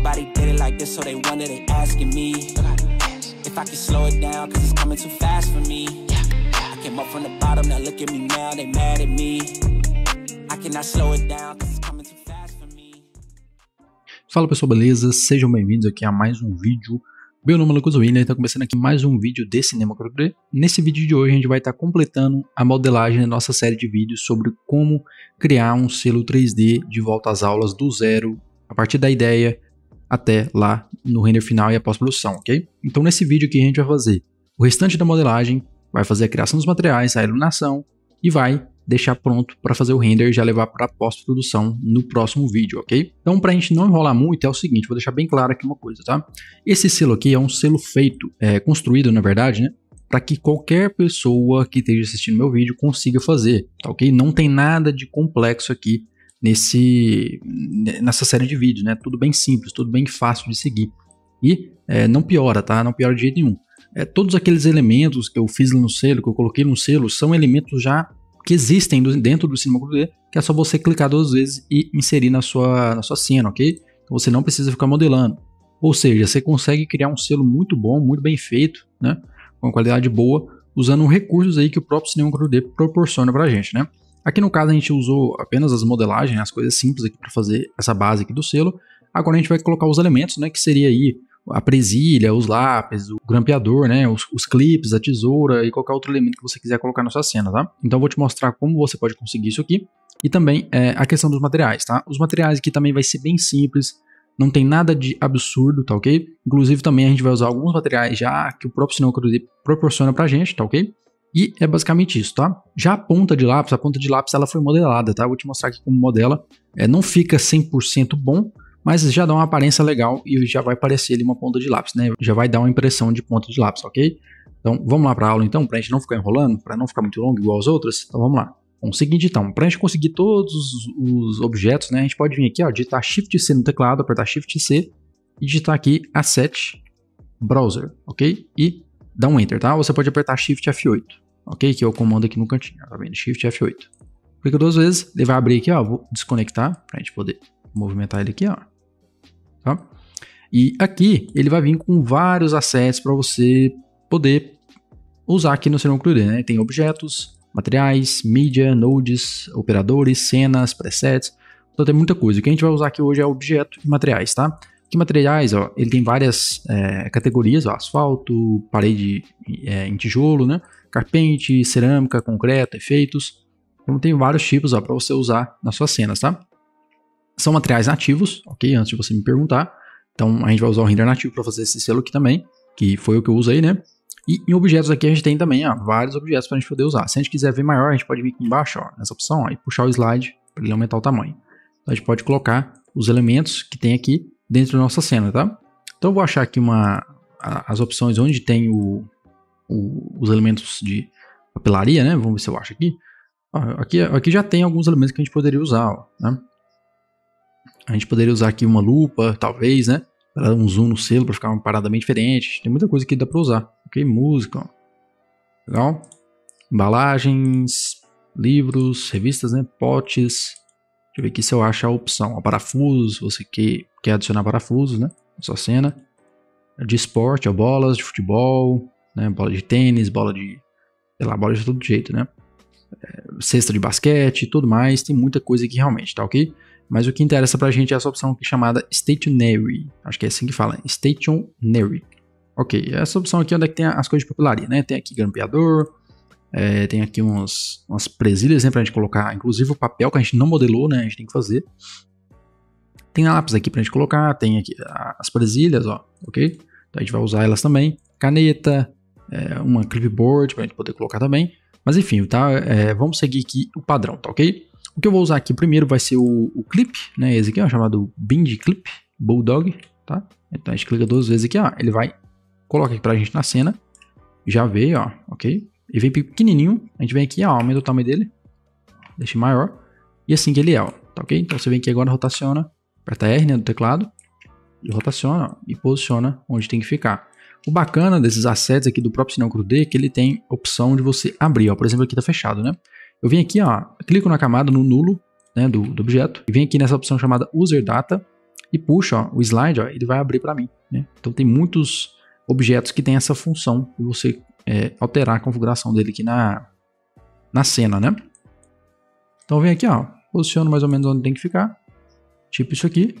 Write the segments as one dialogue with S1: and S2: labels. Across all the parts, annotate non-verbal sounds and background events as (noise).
S1: nobody did it like this, so they wonder, they asking me if I can slow it down, cause it's coming too fast for me. I came up from the bottom, now look at me now, they mad at me. I cannot slow it down, cause it's coming too fast for me.
S2: Fala pessoal, beleza? Sejam bem-vindos aqui a mais um vídeo. Meu nome é Lucas Willer, está começando aqui mais um vídeo de Cinema 4D. Nesse vídeo de hoje a gente vai estar completando a modelagem da nossa série de vídeos sobre como criar um selo 3D de volta às aulas do zero, a partir da ideia até lá no render final e a pós-produção, ok? Então nesse vídeo aqui a gente vai fazer o restante da modelagem, vai fazer a criação dos materiais, a iluminação e vai deixar pronto para fazer o render e já levar para pós-produção no próximo vídeo, ok? Então, para a gente não enrolar muito, é o seguinte, vou deixar bem claro aqui uma coisa, tá? Esse selo aqui é um selo feito, é, construído, na verdade, né? Para que qualquer pessoa que esteja assistindo meu vídeo consiga fazer, tá ok? Não tem nada de complexo aqui nesse, nessa série de vídeos, né? Tudo bem simples, tudo bem fácil de seguir. E é, não piora, tá? Não piora de jeito nenhum. É, todos aqueles elementos que eu fiz no selo, que eu coloquei no selo, são elementos já que existem dentro do Cinema 4D, que é só você clicar duas vezes e inserir na sua, na sua cena, ok? Então você não precisa ficar modelando. Ou seja, você consegue criar um selo muito bom, muito bem feito, né? Com qualidade boa, usando recursos aí que o próprio Cinema 4D proporciona pra gente, né? Aqui no caso a gente usou apenas as modelagens, as coisas simples aqui para fazer essa base aqui do selo. Agora a gente vai colocar os elementos, né? Que seria aí a presilha, os lápis, o grampeador, né, os, os, clips, a tesoura e qualquer outro elemento que você quiser colocar na sua cena, tá? Então eu vou te mostrar como você pode conseguir isso aqui e também é, a questão dos materiais, tá? Os materiais aqui também vai ser bem simples, não tem nada de absurdo, tá ok? Inclusive também a gente vai usar alguns materiais já que o próprio 4D proporciona pra gente, tá ok? E é basicamente isso, tá? Já a ponta de lápis, a ponta de lápis ela foi modelada, tá? Vou te mostrar aqui como modela. É, não fica 100% bom, mas já dá uma aparência legal e já vai parecer ali uma ponta de lápis, né? Já vai dar uma impressão de ponta de lápis, ok? Então vamos lá para a aula então, para a gente não ficar enrolando, para não ficar muito longo igual as outras. Então vamos lá. Bom, seguinte então, para a gente conseguir todos os objetos, né, a gente pode vir aqui, ó, digitar Shift C no teclado, apertar Shift C e digitar aqui Asset Browser, ok? E dar um Enter, tá? Você pode apertar Shift F8, ok? Que é o comando aqui no cantinho, tá vendo? Shift F8. Clica duas vezes, ele vai abrir aqui, ó, vou desconectar para a gente poder movimentar ele aqui, ó. Tá? E aqui ele vai vir com vários assets para você poder usar aqui no Cinema 4D, né? Tem objetos, materiais, mídia, nodes, operadores, cenas, presets. Então tem muita coisa. O que a gente vai usar aqui hoje é objeto e materiais, tá? Que materiais, ó, ele tem várias é, categorias, ó, asfalto, parede é, em tijolo, né? Carpente, cerâmica, concreto, efeitos. Então tem vários tipos para você usar nas suas cenas, tá? São materiais nativos, ok? Antes de você me perguntar. Então a gente vai usar o render nativo para fazer esse selo aqui também, que foi o que eu usei, né? E em objetos aqui a gente tem também ó, vários objetos para a gente poder usar. Se a gente quiser ver maior, a gente pode vir aqui embaixo, ó, nessa opção, ó, e puxar o slide para ele aumentar o tamanho. Então a gente pode colocar os elementos que tem aqui dentro da nossa cena, tá? Então eu vou achar aqui uma, as opções onde tem o, o, os elementos de papelaria, né? Vamos ver se eu acho aqui. Aqui. Aqui já tem alguns elementos que a gente poderia usar, ó, né? A gente poderia usar aqui uma lupa, talvez, né? Para dar um zoom no selo, para ficar uma parada bem diferente. Tem muita coisa que dá para usar. Ok? Música. Ó. Legal? Embalagens, livros, revistas, né? Potes. Deixa eu ver aqui se eu acho a opção. A parafusos, você quer, quer adicionar parafusos, né? Sua cena. De esporte, ó, bolas de futebol, né? Bola de tênis, bola de. Sei lá, bola de todo jeito, né? É, cesta de basquete e tudo mais. Tem muita coisa aqui realmente, tá ok? Mas o que interessa pra gente é essa opção aqui chamada Stationary. Acho que é assim que fala, Stationary. Ok, essa opção aqui é onde é que tem as coisas de papelaria, né? Tem aqui grampeador, é, tem aqui uns, umas presilhas né, pra gente colocar, inclusive o papel que a gente não modelou, né? A gente tem que fazer. Tem lápis aqui pra gente colocar, tem aqui as presilhas, ó, ok? Então a gente vai usar elas também. Caneta, é, uma clipboard pra gente poder colocar também. Mas enfim, tá? É, vamos seguir aqui o padrão, tá ok? O que eu vou usar aqui primeiro vai ser o, o clip, né? Esse aqui, ó, chamado Bind Clip Bulldog, tá? Então a gente clica duas vezes aqui, ó, ele vai coloca aqui pra gente na cena, já veio, ó, ok? Ele vem pequenininho, a gente vem aqui, ó, aumenta o tamanho dele, deixa maior, e assim que ele é, ó, tá ok? Então você vem aqui agora, rotaciona, aperta R, né, do teclado, e rotaciona, ó, e posiciona onde tem que ficar. O bacana desses assets aqui do próprio Cinema 4D é que ele tem opção de você abrir, ó, por exemplo, aqui tá fechado, né? Eu venho aqui, ó, clico na camada no nulo né, do, do objeto e venho aqui nessa opção chamada User Data e puxo ó, o slide, ó, ele vai abrir para mim. Né? Então tem muitos objetos que tem essa função você é, alterar a configuração dele aqui na, na cena, né? Então vem aqui, ó, posiciono mais ou menos onde tem que ficar, tipo isso aqui,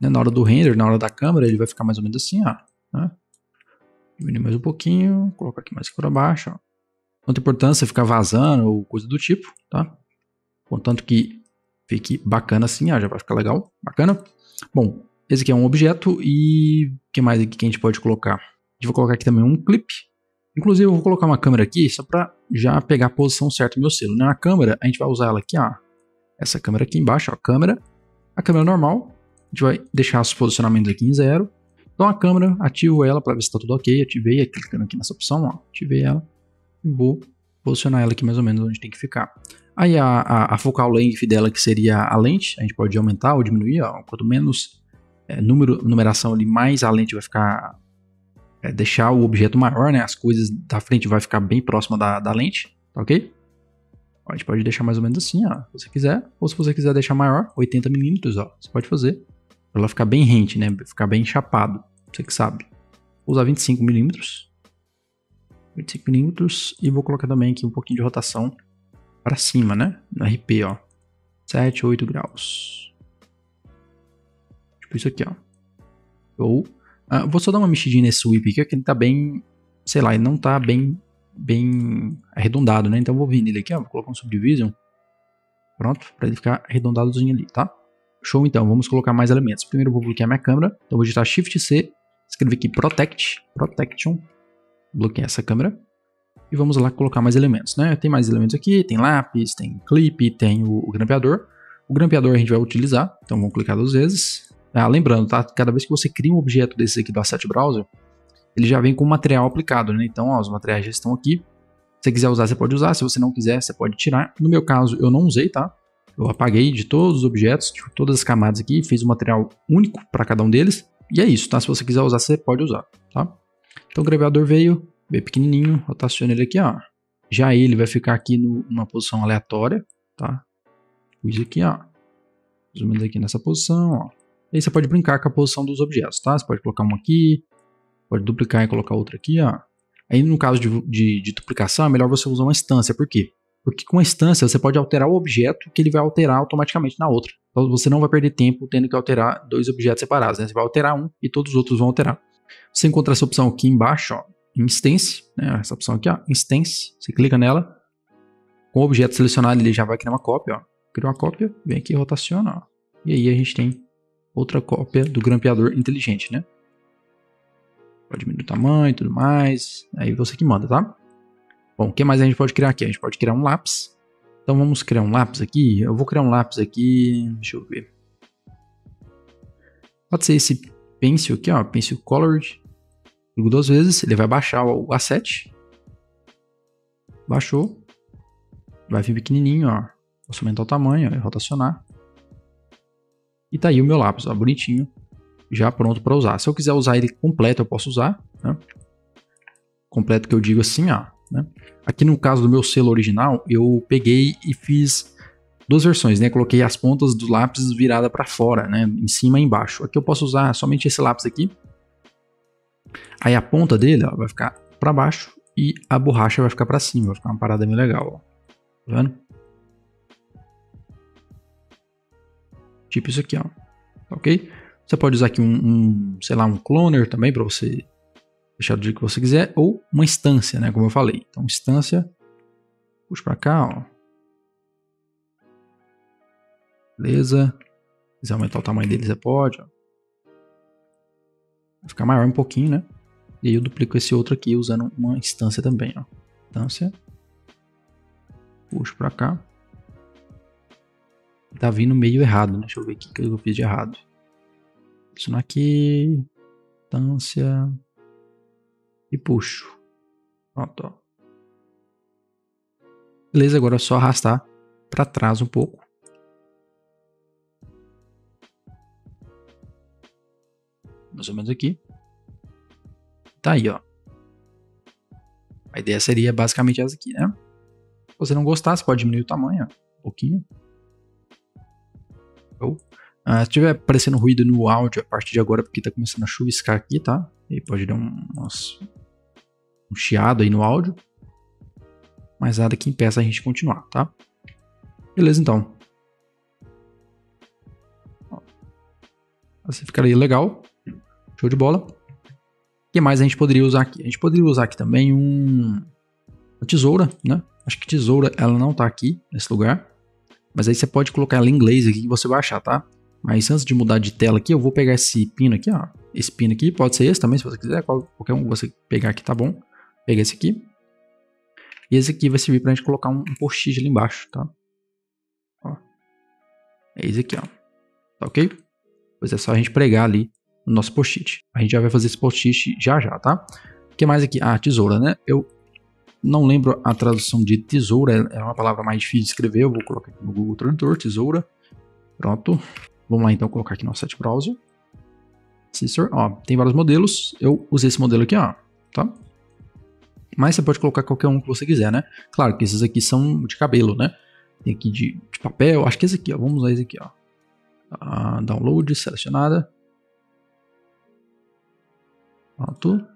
S2: né? na hora do render, na hora da câmera, ele vai ficar mais ou menos assim, ó, né? Diminuir mais um pouquinho, colocar aqui mais para baixo, ó. Não tem importância ficar vazando ou coisa do tipo, tá? Contanto que fique bacana assim, ó, já vai ficar legal, bacana. Bom, esse aqui é um objeto e o que mais aqui que a gente pode colocar? A gente vai colocar aqui também um clipe. Inclusive eu vou colocar uma câmera aqui só para já pegar a posição certa do meu selo. Na câmera a gente vai usar ela aqui, ó. Essa câmera aqui embaixo, ó, câmera. A câmera normal, a gente vai deixar os posicionamentos aqui em zero. Então a câmera, ativo ela para ver se está tudo ok. Ativei, clicando aqui nessa opção, ó, ativei ela. E vou posicionar ela aqui mais ou menos onde tem que ficar. Aí a, a, a focal length dela, que seria a lente, a gente pode aumentar ou diminuir, ó. Quanto menos é, número, numeração ali, mais a lente vai ficar. É, deixar o objeto maior, né? As coisas da frente vai ficar bem próxima da, da lente, tá ok? A gente pode deixar mais ou menos assim, ó, se você quiser. Ou se você quiser deixar maior, 80mm, ó, você pode fazer. Pra ela ficar bem rente, né? Ficar bem chapado, você que sabe. Vou usar 25mm. 25mm e vou colocar também aqui um pouquinho de rotação para cima, né? No RP, ó. 7, 8 graus. Tipo isso aqui, ó. Ou, ah, vou só dar uma mexidinha nesse whip aqui, que ele tá bem, sei lá, ele não tá bem, bem arredondado, né? Então vou vir nele aqui, ó, vou colocar um subdivision. Pronto, para ele ficar arredondadozinho ali, tá? Show então, vamos colocar mais elementos. Primeiro eu vou bloquear minha câmera, então vou digitar Shift C, escrever aqui Protect, Protection, bloquear essa câmera e vamos lá colocar mais elementos, né? Tem mais elementos aqui, tem lápis, tem clipe, tem o, o grampeador. O grampeador a gente vai utilizar, então vamos clicar duas vezes. Ah, lembrando, tá? Cada vez que você cria um objeto desse aqui do Asset Browser, ele já vem com material aplicado, né? Então, ó, os materiais já estão aqui. Se você quiser usar, você pode usar. Se você não quiser, você pode tirar. No meu caso, eu não usei, tá? Eu apaguei de todos os objetos, de todas as camadas aqui, fiz um material único para cada um deles. E é isso, tá? Se você quiser usar, você pode usar, tá? Então o grampeador veio, bem pequenininho, rotaciona ele aqui, ó. Já ele vai ficar aqui no, numa posição aleatória, tá? Pus aqui, ó. Mais ou menos aqui nessa posição, ó. Aí você pode brincar com a posição dos objetos, tá? Você pode colocar um aqui, pode duplicar e colocar outro aqui, ó. Aí no caso de, de, de duplicação, é melhor você usar uma instância, por quê? Porque com a instância você pode alterar o objeto que ele vai alterar automaticamente na outra. Então você não vai perder tempo tendo que alterar dois objetos separados, né? Você vai alterar um e todos os outros vão alterar. Você encontra essa opção aqui embaixo, ó, instance, né, essa opção aqui, ó, instance, você clica nela, com o objeto selecionado ele já vai criar uma cópia, ó, cria uma cópia, vem aqui rotaciona, ó, e aí a gente tem outra cópia do grampeador inteligente, né. Pode diminuir o tamanho e tudo mais, aí você que manda, tá? Bom, o que mais a gente pode criar aqui? A gente pode criar um lápis, então vamos criar um lápis aqui, eu vou criar um lápis aqui, deixa eu ver, pode ser esse pencil aqui, ó, pencil colored, Clico duas vezes, ele vai baixar o asset. Baixou. Vai vir pequenininho, ó. Posso aumentar o tamanho, ó, rotacionar. E tá aí o meu lápis, ó, bonitinho. Já pronto para usar. Se eu quiser usar ele completo, eu posso usar, né? Completo que eu digo assim, ó. Né? Aqui no caso do meu selo original, eu peguei e fiz duas versões, né? Coloquei as pontas do lápis virada para fora, né? Em cima e embaixo. Aqui eu posso usar somente esse lápis aqui, Aí a ponta dele ó, vai ficar para baixo e a borracha vai ficar para cima, vai ficar uma parada bem legal, ó. Tá vendo? Tipo isso aqui, ó. Ok? Você pode usar aqui um, um sei lá, um cloner também para você deixar do jeito que você quiser, ou uma instância, né, como eu falei. Então, instância, puxa para cá, ó. Beleza. Se quiser aumentar o tamanho dele, você pode, ó. Vai ficar maior um pouquinho, né? E aí eu duplico esse outro aqui usando uma instância também, ó. Instância. Puxo pra cá. Tá vindo meio errado, né? Deixa eu ver o que eu fiz de errado. Isso aqui. Instância. E puxo. Pronto, ó. Beleza, agora é só arrastar para trás um pouco. Mais ou menos aqui. Tá aí, ó. A ideia seria basicamente essa aqui, né? Se você não gostar, você pode diminuir o tamanho, ó, um pouquinho. Ah, se tiver aparecendo ruído no áudio a partir de agora, porque tá começando a chuviscar aqui, tá? E pode dar um, um chiado aí no áudio. Mas nada que impeça a gente continuar, tá? Beleza, então. Assim ficaria legal. Show de bola. O que mais a gente poderia usar aqui? A gente poderia usar aqui também um, uma tesoura, né? Acho que tesoura ela não tá aqui nesse lugar. Mas aí você pode colocar ela em inglês aqui que você vai achar, tá? Mas antes de mudar de tela aqui, eu vou pegar esse pino aqui, ó. Esse pino aqui, pode ser esse também, se você quiser. Qualquer um que você pegar aqui tá bom. Pega esse aqui. E esse aqui vai servir pra gente colocar um, um ali embaixo, tá? Ó. É esse aqui, ó. Tá ok? Pois é só a gente pregar ali no nosso post-it. A gente já vai fazer esse post-it já já, tá? O que mais aqui? Ah, tesoura, né? Eu não lembro a tradução de tesoura, é uma palavra mais difícil de escrever. Eu vou colocar aqui no Google Tradutor, tesoura. Pronto. Vamos lá então colocar aqui no site browser. Scissor, ó, tem vários modelos. Eu usei esse modelo aqui, ó, tá? Mas você pode colocar qualquer um que você quiser, né? Claro que esses aqui são de cabelo, né? Tem aqui de, de papel, acho que esse aqui, ó. Vamos usar esse aqui, ó. Uh, download, selecionada. Pronto.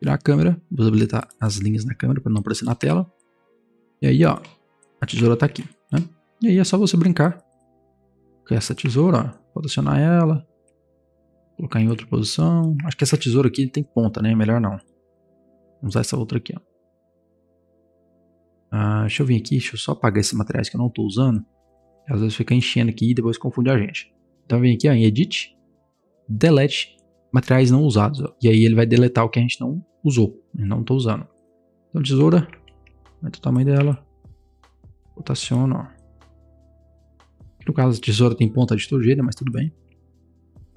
S2: Virar a câmera, vou habilitar as linhas na câmera para não aparecer na tela. E aí, ó, a tesoura tá aqui, né? E aí é só você brincar com essa tesoura, ó. Posicionar ela, colocar em outra posição. Acho que essa tesoura aqui tem ponta, né? Melhor não. Vamos usar essa outra aqui, ó. Ah, deixa eu vir aqui, deixa eu só apagar esses materiais que eu não estou usando. Às vezes fica enchendo aqui e depois confunde a gente. Então vem aqui ó, em Edit, Delete materiais não usados. Ó. E aí ele vai deletar o que a gente não usou, não estou usando. Então tesoura, aumenta o tamanho dela, rotaciona. No caso a tesoura tem ponta de todo mas tudo bem.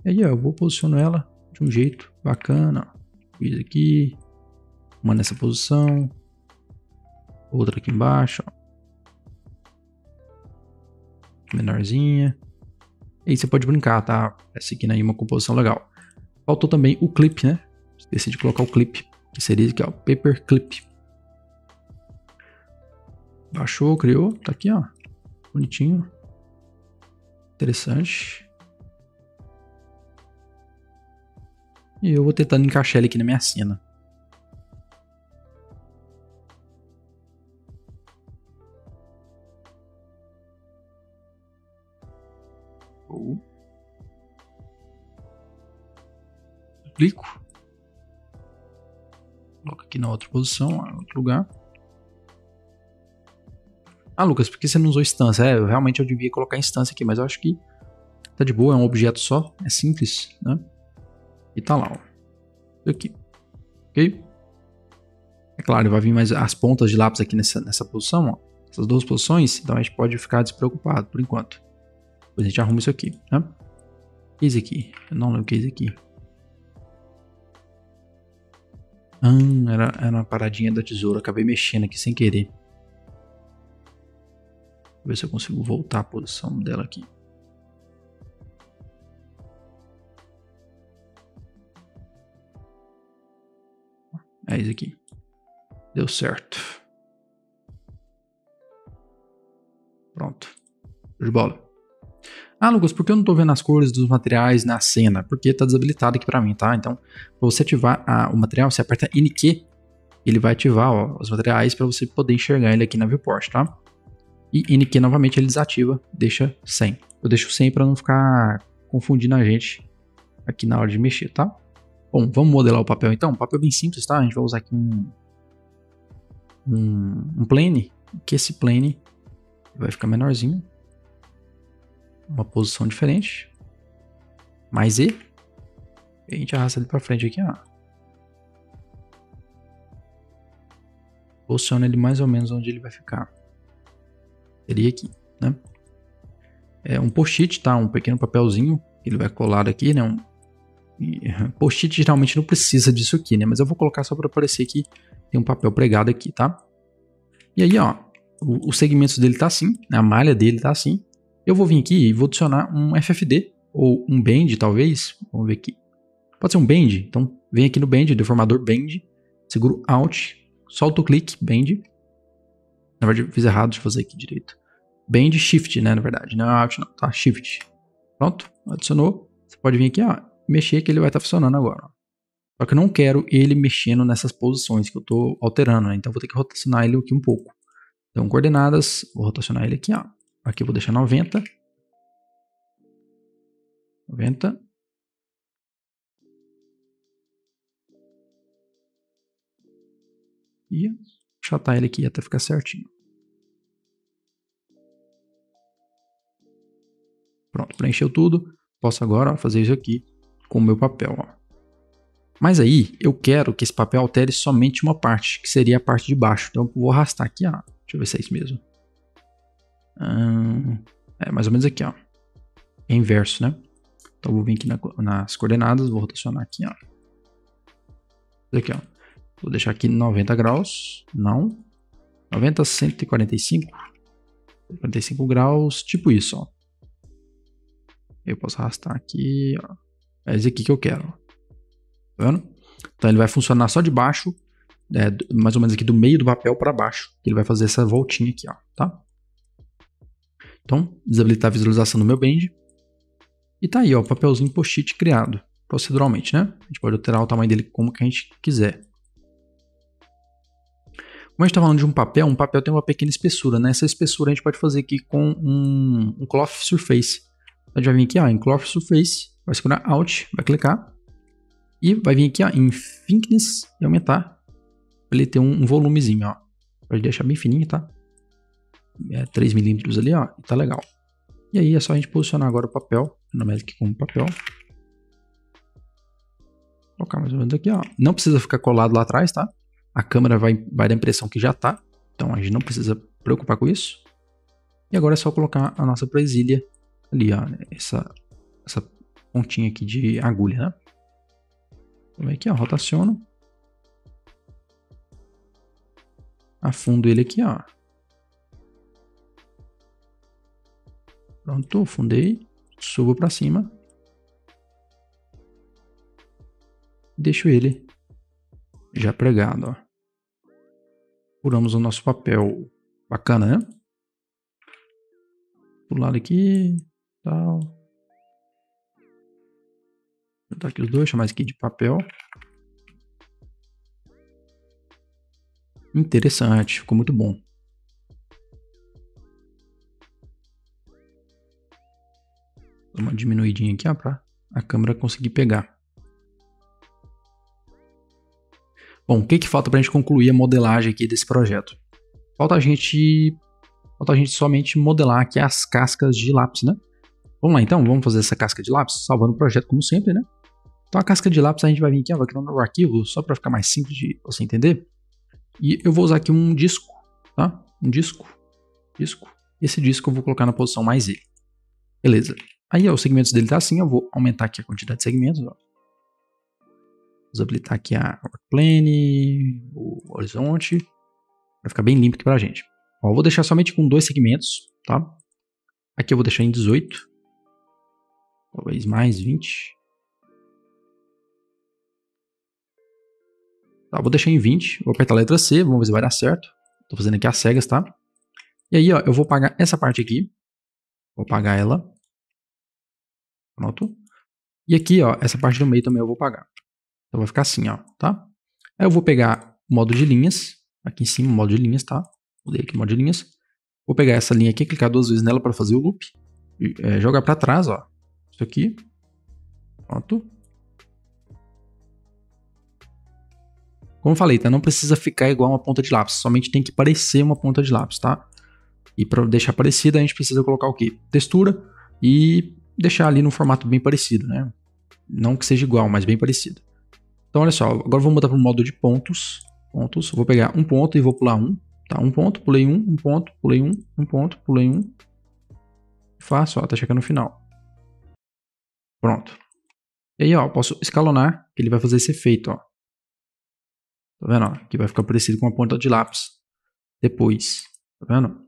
S2: E aí ó, eu vou posicionar ela de um jeito bacana. Fiz aqui, uma nessa posição, outra aqui embaixo, ó. menorzinha. E aí você pode brincar, tá? Essa aqui né, uma composição legal. Faltou também o clip, né? Esqueci de colocar o clip, que seria aqui, ó, paper clip. Baixou, criou, tá aqui, ó. Bonitinho. Interessante. E eu vou tentando encaixar ele aqui na minha cena. Clico. Coloco aqui na outra posição, em outro lugar. Ah, Lucas, por que você não usou instância? É, realmente eu devia colocar instância aqui, mas eu acho que tá de boa, é um objeto só, é simples, né? E tá lá, ó. Aqui. Ok? É claro, vai vir mais as pontas de lápis aqui nessa, nessa posição, ó. Essas duas posições, então a gente pode ficar despreocupado por enquanto. Depois a gente arruma isso aqui, né? Case aqui. Eu não lembro o case aqui. Ah, era, era uma paradinha da tesoura. Acabei mexendo aqui sem querer. Vou ver se eu consigo voltar a posição dela aqui. É isso aqui. Deu certo. Pronto. De bola. Ah, Lucas, por que eu não tô vendo as cores dos materiais na cena? Porque tá desabilitado aqui para mim, tá? Então, pra você ativar a, o material, você aperta NQ, ele vai ativar ó, os materiais para você poder enxergar ele aqui na viewport, tá? E NQ novamente ele desativa, deixa 100. Eu deixo 100 para não ficar confundindo a gente aqui na hora de mexer, tá? Bom, vamos modelar o papel então. O papel é bem simples, tá? A gente vai usar aqui um, um, um plane, que esse plane vai ficar menorzinho uma posição diferente. Mais E. E a gente arrasta ele para frente aqui, ó. Posiciona ele mais ou menos onde ele vai ficar. Seria aqui, né? É um post-it, tá? Um pequeno papelzinho ele vai colar aqui, né? Um... (laughs) Post-it geralmente não precisa disso aqui, né? Mas eu vou colocar só para aparecer que tem um papel pregado aqui, tá? E aí, ó, os segmentos dele tá assim, né? a malha dele tá assim, eu vou vir aqui e vou adicionar um FFD ou um bend, talvez. Vamos ver aqui. Pode ser um bend. Então, vem aqui no bend, deformador bend, seguro Alt, solta o clique, bend. Na verdade, fiz errado de fazer aqui direito. Bend Shift, né, na verdade. Não é Alt não, tá? Shift. Pronto, adicionou. Você pode vir aqui, ó, mexer que ele vai estar tá funcionando agora. Só que eu não quero ele mexendo nessas posições que eu estou alterando, né? Então vou ter que rotacionar ele aqui um pouco. Então, coordenadas, vou rotacionar ele aqui, ó. Aqui eu vou deixar 90. 90. E achatar ele aqui até ficar certinho. Pronto, preencheu tudo. Posso agora fazer isso aqui com o meu papel. Ó. Mas aí eu quero que esse papel altere somente uma parte, que seria a parte de baixo. Então eu vou arrastar aqui, ó. Deixa eu ver se é isso mesmo. Hum, é mais ou menos aqui, ó. É inverso, né? Então eu vou vir aqui na, nas coordenadas, vou rotacionar aqui, ó. Aqui, ó. Vou deixar aqui 90 graus. Não. 90, 145. 45 graus, tipo isso, ó. Eu posso arrastar aqui, ó. É esse aqui que eu quero. Tá vendo? Então ele vai funcionar só de baixo, é, mais ou menos aqui do meio do papel para baixo. Ele vai fazer essa voltinha aqui, ó, tá? Então, desabilitar a visualização do meu band. E tá aí, ó, o papelzinho post-it criado proceduralmente, né? A gente pode alterar o tamanho dele como que a gente quiser. Como a gente está falando de um papel, um papel tem uma pequena espessura, né? Essa espessura a gente pode fazer aqui com um, um cloth surface. A gente vai vir aqui ó, em cloth surface, vai segurar Alt, vai clicar. E vai vir aqui ó, em thickness e aumentar. Para ele ter um, um volumezinho, ó. Pode deixar bem fininho, tá? É 3 milímetros ali, ó, e tá legal. E aí é só a gente posicionar agora o papel, aqui como papel. Colocar mais ou menos aqui, ó. Não precisa ficar colado lá atrás, tá? A câmera vai, vai dar a impressão que já está. Então a gente não precisa preocupar com isso. E agora é só colocar a nossa presilha ali, ó, essa, essa pontinha aqui de agulha, né? Então aqui, ó, rotaciono. Afundo ele aqui, ó. Pronto, afundei. Subo para cima. Deixo ele já pregado, ó. Furamos o nosso papel. Bacana, né? Lado aqui, tal. Vou botar aqui os dois, chamar aqui de papel. Interessante, ficou muito bom. Uma diminuidinha aqui, ó, pra a câmera conseguir pegar. Bom, o que, que falta para a gente concluir a modelagem aqui desse projeto? Falta a gente, falta a gente somente modelar aqui as cascas de lápis, né? Vamos lá então, vamos fazer essa casca de lápis, salvando o projeto como sempre, né? Então a casca de lápis a gente vai vir aqui, ó, vai criar um novo arquivo, só para ficar mais simples de você entender. E eu vou usar aqui um disco, tá? Um disco, disco. Esse disco eu vou colocar na posição mais E. Beleza. Aí ó, os segmentos dele tá assim, eu vou aumentar aqui a quantidade de segmentos, ó. Vamos habilitar aqui a plane, o horizonte. Vai ficar bem limpo aqui pra gente. Ó, eu vou deixar somente com dois segmentos, tá? Aqui eu vou deixar em 18. Talvez mais 20. Tá, vou deixar em 20. Vou apertar a letra C, vamos ver se vai dar certo. Tô fazendo aqui as cegas, tá? E aí, ó, eu vou pagar essa parte aqui. Vou pagar ela. Pronto. E aqui, ó, essa parte do meio também eu vou pagar. Então vai ficar assim, ó, tá? Aí eu vou pegar o modo de linhas, aqui em cima, modo de linhas, tá? Ler aqui modo de linhas. Vou pegar essa linha aqui, clicar duas vezes nela para fazer o loop. E, é, jogar para trás, ó. Isso aqui. Pronto. Como eu falei, tá? Não precisa ficar igual uma ponta de lápis. Somente tem que parecer uma ponta de lápis, tá? E para deixar parecida, a gente precisa colocar o quê? Textura e deixar ali no formato bem parecido, né? Não que seja igual, mas bem parecido. Então, olha só, agora vou mudar para o modo de pontos. Pontos, vou pegar um ponto e vou pular um. Tá, um ponto, pulei um, um ponto, pulei um, um ponto, pulei um. Faço, ó, tá chegando no final. Pronto. E aí, ó, posso escalonar, que ele vai fazer esse efeito, ó. Tá vendo, ó? Que vai ficar parecido com uma ponta de lápis. Depois. Tá vendo?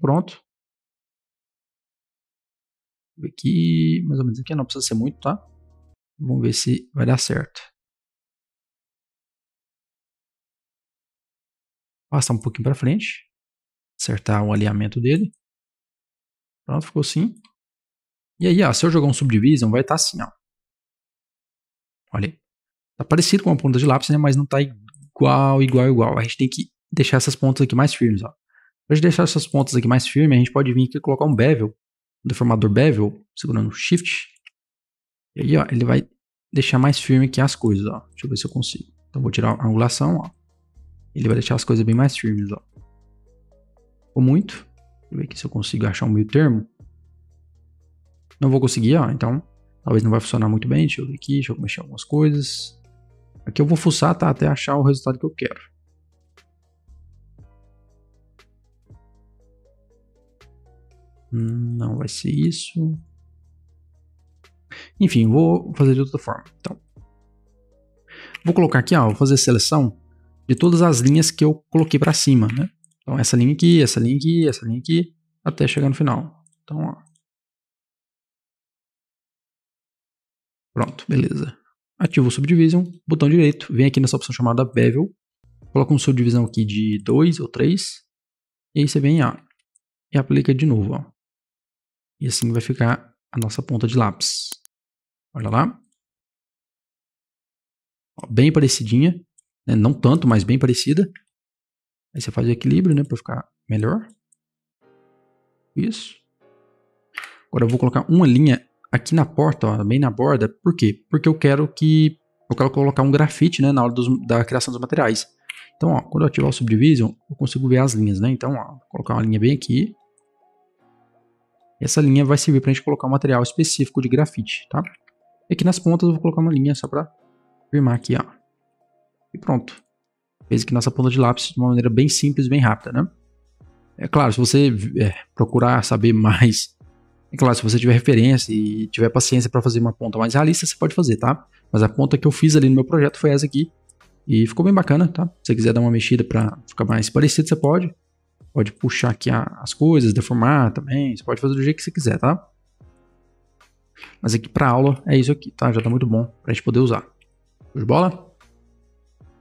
S2: Pronto. Aqui, mais ou menos aqui, não precisa ser muito, tá? Vamos ver se vai dar certo. Passar um pouquinho para frente. Acertar o alinhamento dele. Pronto, ficou assim. E aí, ó, se eu jogar um Subdivision, vai estar tá assim, ó. Olha aí. Tá parecido com uma ponta de lápis, né? Mas não tá igual, igual, igual. A gente tem que deixar essas pontas aqui mais firmes, ó. Pra gente deixar essas pontas aqui mais firmes, a gente pode vir aqui e colocar um bevel, deformador bevel, segurando shift. E aí, ó, ele vai deixar mais firme aqui as coisas, ó. Deixa eu ver se eu consigo. Então vou tirar a angulação, ó. Ele vai deixar as coisas bem mais firmes, ó. Ficou muito. Deixa eu ver aqui se eu consigo achar um meio termo. Não vou conseguir, ó. Então, talvez não vai funcionar muito bem. Deixa eu ver aqui, deixa eu mexer algumas coisas. Aqui eu vou fuçar, tá? Até achar o resultado que eu quero. Não vai ser isso. Enfim, vou fazer de outra forma. Então, vou colocar aqui, ó, vou fazer seleção de todas as linhas que eu coloquei para cima, né? Então, essa linha aqui, essa linha aqui, essa linha aqui, até chegar no final. Então, ó. Pronto, beleza. Ativo o Subdivision, botão direito, vem aqui nessa opção chamada Bevel, coloca um subdivisão aqui de 2 ou 3, e aí você vem ó, e aplica de novo. Ó. E assim vai ficar a nossa ponta de lápis. Olha lá. Ó, bem parecidinha, né? não tanto, mas bem parecida. Aí você faz o equilíbrio, né, para ficar melhor. Isso. Agora eu vou colocar uma linha aqui na porta, ó, bem na borda. Por quê? Porque eu quero que eu quero colocar um grafite, né, na hora dos, da criação dos materiais. Então, ó, quando eu ativar o Subdivision, eu consigo ver as linhas, né? Então, ó, vou colocar uma linha bem aqui. Essa linha vai servir para a gente colocar um material específico de grafite, tá? E aqui nas pontas eu vou colocar uma linha só para firmar aqui, ó. E pronto. Fez aqui nossa ponta de lápis de uma maneira bem simples, bem rápida, né? É claro, se você é, procurar saber (laughs) mais é claro, se você tiver referência e tiver paciência para fazer uma ponta mais realista, você pode fazer, tá? Mas a ponta que eu fiz ali no meu projeto foi essa aqui. E ficou bem bacana, tá? Se você quiser dar uma mexida para ficar mais parecido, você pode. Pode puxar aqui as coisas, deformar também. Você pode fazer do jeito que você quiser, tá? Mas aqui para aula é isso aqui, tá? Já tá muito bom pra gente poder usar. Show de bola?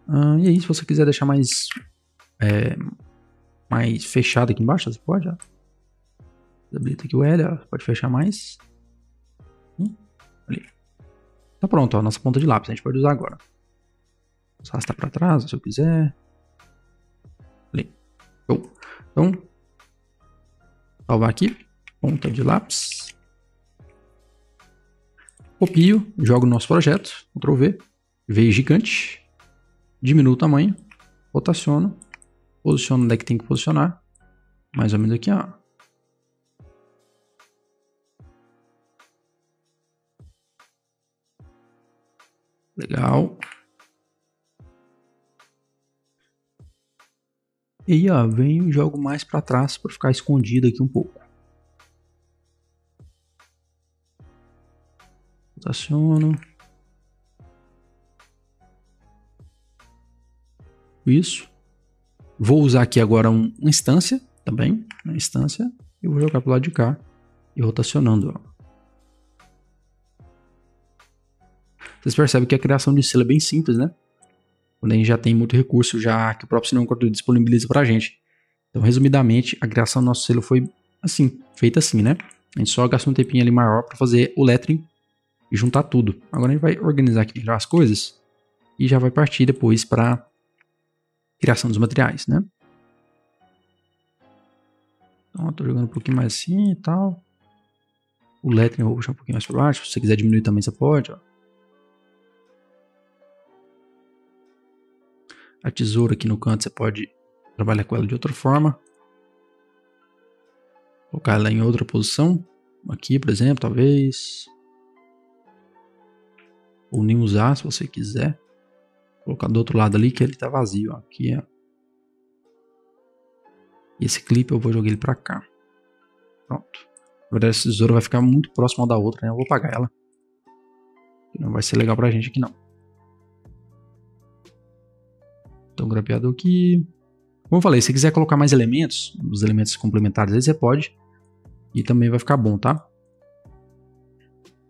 S2: Ah, e aí, se você quiser deixar mais, é, mais fechado aqui embaixo, você pode, ó. Habilita aqui o L, ó. Pode fechar mais. Ali. Tá pronto, ó. Nossa ponta de lápis. A gente pode usar agora. Arrastar pra trás, se eu quiser. Ali. Show. Então, salvar aqui. Ponta de lápis. Copio, jogo no nosso projeto. Ctrl V. V gigante. Diminuo o tamanho. Rotaciono. Posiciono onde é que tem que posicionar. Mais ou menos aqui, ó. Legal. E ó, vem e jogo mais para trás para ficar escondido aqui um pouco. Rotaciono. Isso. Vou usar aqui agora um, uma instância também, uma instância, e vou jogar pro lado de cá e rotacionando, ó. Vocês percebem que a criação de selo é bem simples, né? Quando a gente já tem muito recurso já que o próprio Cinema 4D disponibiliza pra gente. Então, resumidamente, a criação do nosso selo foi assim, feita assim, né? A gente só gastou um tempinho ali maior para fazer o lettering e juntar tudo. Agora a gente vai organizar aqui melhor as coisas e já vai partir depois para criação dos materiais, né? Então, tô jogando um pouquinho mais assim e tal. O lettering eu vou puxar um pouquinho mais para baixo. Se você quiser diminuir também, você pode, ó. A tesoura aqui no canto você pode trabalhar com ela de outra forma. Colocar ela em outra posição. Aqui, por exemplo, talvez. Ou nem usar, se você quiser. Colocar do outro lado ali que ele tá vazio. Ó. Aqui é. E esse clipe eu vou jogar ele pra cá. Pronto. Na verdade, essa tesoura vai ficar muito próxima da outra, né? Eu vou apagar ela. Não vai ser legal pra gente aqui não. Então, grapeador aqui. Como eu falei, se quiser colocar mais elementos, os elementos complementares aí você pode. E também vai ficar bom, tá?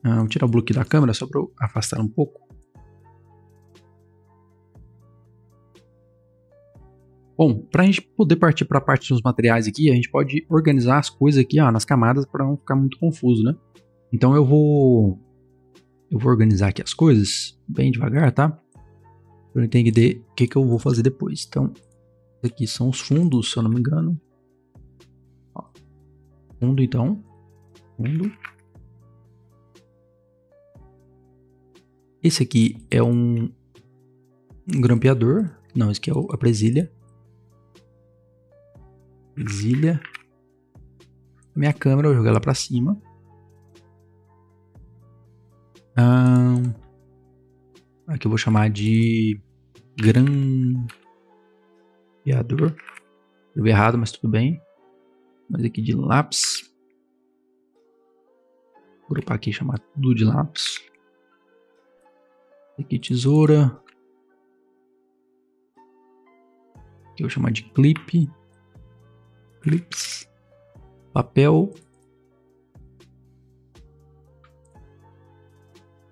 S2: Ah, vou tirar o bloqueio da câmera só para afastar um pouco. Bom, para a gente poder partir para a parte dos materiais aqui, a gente pode organizar as coisas aqui ó, nas camadas para não ficar muito confuso, né? Então eu vou eu vou organizar aqui as coisas bem devagar, tá? Para entender o que, que eu vou fazer depois. Então, aqui são os fundos, se eu não me engano. Ó, fundo então, fundo. Esse aqui é um, um grampeador. Não, esse aqui é a presilha. Presilha. Minha câmera, eu vou jogar ela pra cima. Um, aqui eu vou chamar de grampeador. Eu errado, mas tudo bem. Mas aqui de lápis. Vou agrupar aqui e chamar tudo de lápis. Aqui tesoura. Aqui eu vou chamar de clipe. Clips. Papel.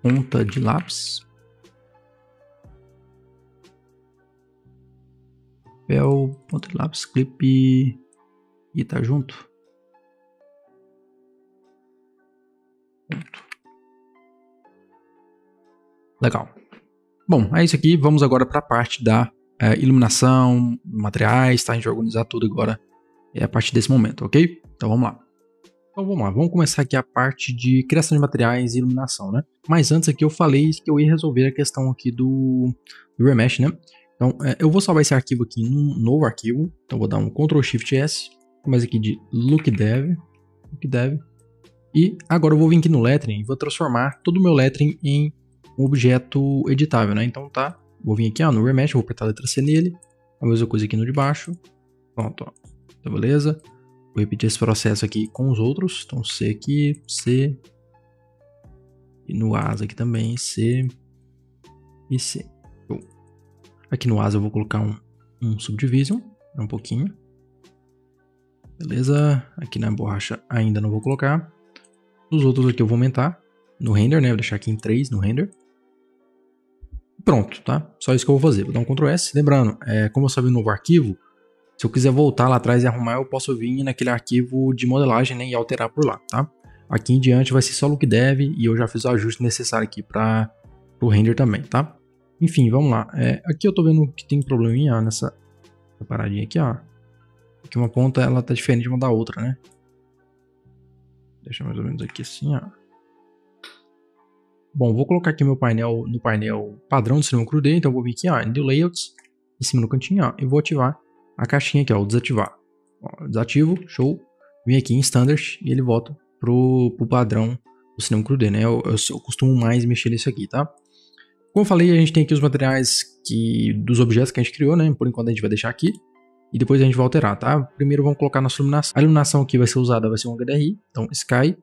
S2: Ponta de lápis. Papel, ponta de lápis, clipe. E tá junto. Ponto. Legal. Bom, é isso aqui. Vamos agora para a parte da é, iluminação, materiais, tá? A gente vai organizar tudo agora é a partir desse momento, ok? Então vamos lá. Então vamos lá, vamos começar aqui a parte de criação de materiais e iluminação, né? Mas antes aqui eu falei que eu ia resolver a questão aqui do, do Remesh, né? Então é, eu vou salvar esse arquivo aqui num novo arquivo. Então vou dar um Ctrl Shift S, mais aqui de lookdev, lookdev. E agora eu vou vir aqui no lettering e vou transformar todo o meu lettering em um objeto editável, né? Então tá, vou vir aqui ó, no Remesh, vou apertar a letra C nele, a mesma coisa aqui no de baixo, pronto, ó. Então beleza? Vou repetir esse processo aqui com os outros, então C aqui, C, e no asa aqui também, C e C. Aqui no asa eu vou colocar um, um subdivision, um pouquinho. Beleza? Aqui na borracha ainda não vou colocar. Nos outros aqui eu vou aumentar no render, né? Vou deixar aqui em 3 no render. Pronto, tá? Só isso que eu vou fazer. Vou dar um Ctrl S. Lembrando, é, como eu salvei um novo arquivo, se eu quiser voltar lá atrás e arrumar, eu posso vir naquele arquivo de modelagem né, e alterar por lá, tá? Aqui em diante vai ser só o que deve e eu já fiz o ajuste necessário aqui para o render também, tá? Enfim, vamos lá. É, aqui eu tô vendo que tem probleminha nessa paradinha aqui, ó. Aqui uma ponta ela tá diferente uma da outra, né? Deixa mais ou menos aqui assim, ó. Bom, vou colocar aqui meu painel no painel padrão do cinema cru então vou vir aqui, ó, New Layouts, em cima no cantinho, ó, e vou ativar a caixinha aqui, ó, desativar. Ó, desativo, show. Vim aqui em Standard e ele volta pro, pro padrão do cinema cru né? Eu, eu, eu, costumo mais mexer nisso aqui, tá? Como eu falei, a gente tem aqui os materiais que dos objetos que a gente criou, né? Por enquanto a gente vai deixar aqui. E depois a gente vai alterar, tá? Primeiro vamos colocar nossa iluminação. A iluminação aqui vai ser usada, vai ser um HDRI. Então, Sky,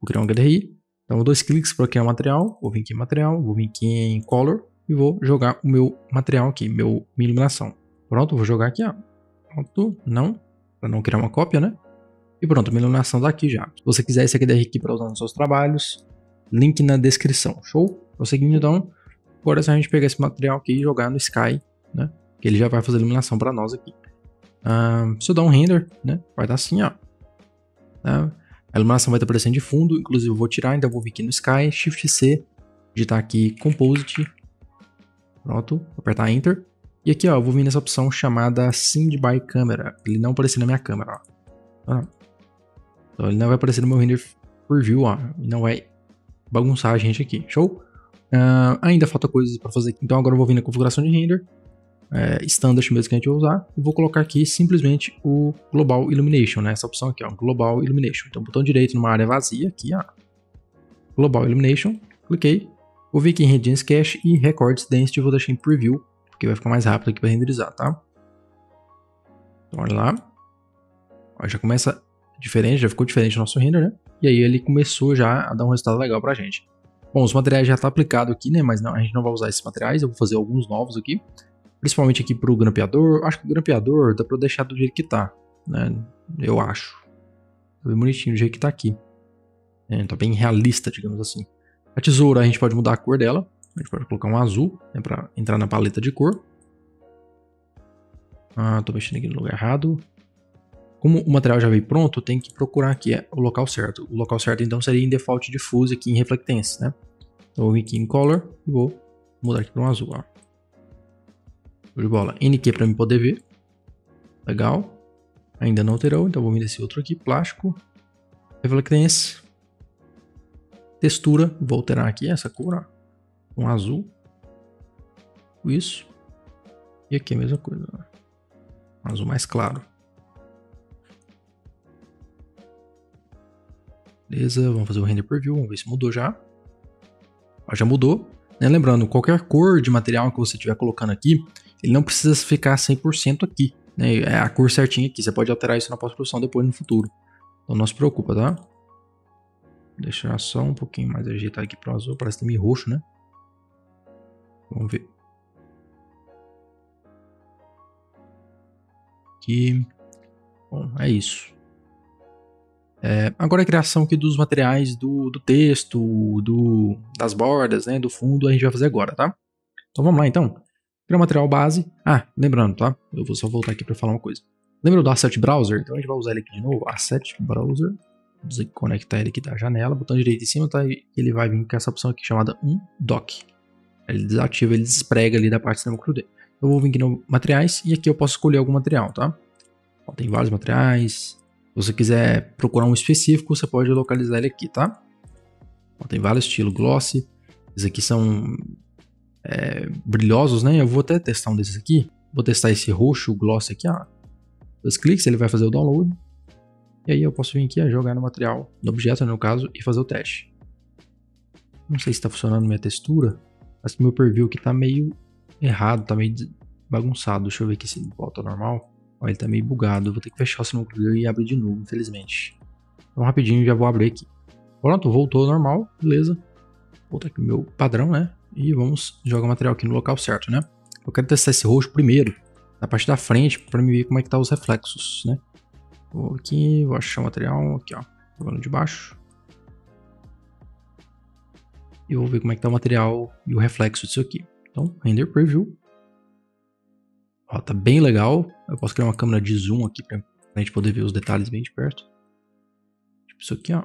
S2: vou criar um HDRI. Então, dois cliques para criar o material, vou vir aqui em material, vou vir aqui em color e vou jogar o meu material aqui, meu, minha iluminação. Pronto, vou jogar aqui, ó. Pronto, não, para não criar uma cópia, né? E pronto, minha iluminação tá aqui já. Se você quiser esse da aqui para usar nos seus trabalhos, link na descrição, show? Prosseguindo então, agora é só a gente pegar esse material aqui e jogar no Sky, né? Que ele já vai fazer a iluminação para nós aqui. Uh, se eu dar um render, né? Vai dar assim, ó. Uh, a iluminação vai estar aparecendo de fundo, inclusive eu vou tirar, ainda vou vir aqui no Sky, Shift C, digitar aqui Composite, pronto, apertar Enter. E aqui ó, eu vou vir nessa opção chamada Sync by Camera, ele não aparecer na minha câmera, ó. Então ele não vai aparecer no meu render por view, ó, não vai bagunçar a gente aqui, show? Uh, ainda falta coisas para fazer aqui, então agora eu vou vir na configuração de render, é, standard mesmo que a gente vai usar, e vou colocar aqui simplesmente o Global Illumination, né? Essa opção aqui, ó, Global Illumination. Então, botão direito numa área vazia aqui, ó, Global Illumination, cliquei, vou vir aqui em Regency Cache e Records Density, vou deixar em Preview, porque vai ficar mais rápido aqui para renderizar, tá? Então, olha lá, ó, já começa diferente, já ficou diferente o nosso render, né? E aí ele começou já a dar um resultado legal pra gente. Bom, os materiais já tá aplicado aqui, né? Mas não, a gente não vai usar esses materiais, eu vou fazer alguns novos aqui. Principalmente aqui pro grampeador. Acho que o grampeador dá pra deixar do jeito que tá, né? Eu acho. Tá bem bonitinho do jeito que tá aqui. É, tá bem realista, digamos assim. A tesoura a gente pode mudar a cor dela. A gente pode colocar um azul, né, entrar na paleta de cor. Ah, tô mexendo aqui no lugar errado. Como o material já veio pronto, tem que procurar aqui é, o local certo. O local certo então seria em Default Diffuse aqui em Reflectance, né? Então eu vou aqui em Color e vou mudar aqui para um azul, ó. de bola. NQ para mim poder ver. Legal. Ainda não alterou, então vou vir desse outro aqui, plástico. Reflectance. Textura, vou alterar aqui essa cor, ó. Um azul. Isso. E aqui a mesma coisa, ó. Um azul mais claro. Beleza, vamos fazer o render preview, vamos ver se mudou já. Ó, já mudou. Né? Lembrando, qualquer cor de material que você estiver colocando aqui, ele não precisa ficar 100% aqui. Né? É a cor certinha aqui, você pode alterar isso na pós-produção depois no futuro. Então não se preocupa, tá? Deixar só um pouquinho mais ajeitado aqui pro azul, parece tá meio roxo, né? Vamos ver. Aqui. Bom, é isso. É, agora a criação aqui dos materiais do, do texto, do, das bordas, né, do fundo, a gente vai fazer agora, tá? Então vamos lá então. Criar o material base. Ah, lembrando, tá? Eu vou só voltar aqui para falar uma coisa. Lembra do Asset Browser? Então a gente vai usar ele aqui de novo. Asset Browser. Vamos conectar ele aqui da janela. Botão direito em cima, tá? Ele vai vir com essa opção aqui chamada um doc. Ele desativa, ele desprega ali da parte do sistema CRUD. Eu vou vir aqui no materiais e aqui eu posso escolher algum material, tá? tem vários materiais, você quiser procurar um específico, você pode localizar ele aqui, tá? Ó, tem vários estilos glossy. Esses aqui são é, brilhosos, né? Eu vou até testar um desses aqui. Vou testar esse roxo glossy aqui, ó. Dois cliques, ele vai fazer o download. E aí eu posso vir aqui a jogar no material, no objeto no caso, e fazer o teste. Não sei se está funcionando minha textura. Acho que meu preview aqui tá meio errado, tá meio bagunçado. Deixa eu ver aqui se volta normal. Ó, ele tá meio bugado. vou ter que fechar o Single e abrir de novo, infelizmente. Então rapidinho já vou abrir aqui. Pronto, voltou normal, beleza. Vou botar aqui o meu padrão, né? E vamos jogar o material aqui no local certo, né? Eu quero testar esse roxo primeiro, na parte da frente, para me ver como é que tá os reflexos, né? Vou aqui, vou achar o material, aqui ó, jogando de baixo. E vou ver como é que tá o material e o reflexo disso aqui. Então, render preview. Ó, tá bem legal. Eu posso criar uma câmera de zoom aqui pra, pra gente poder ver os detalhes bem de perto. Tipo isso aqui, ó.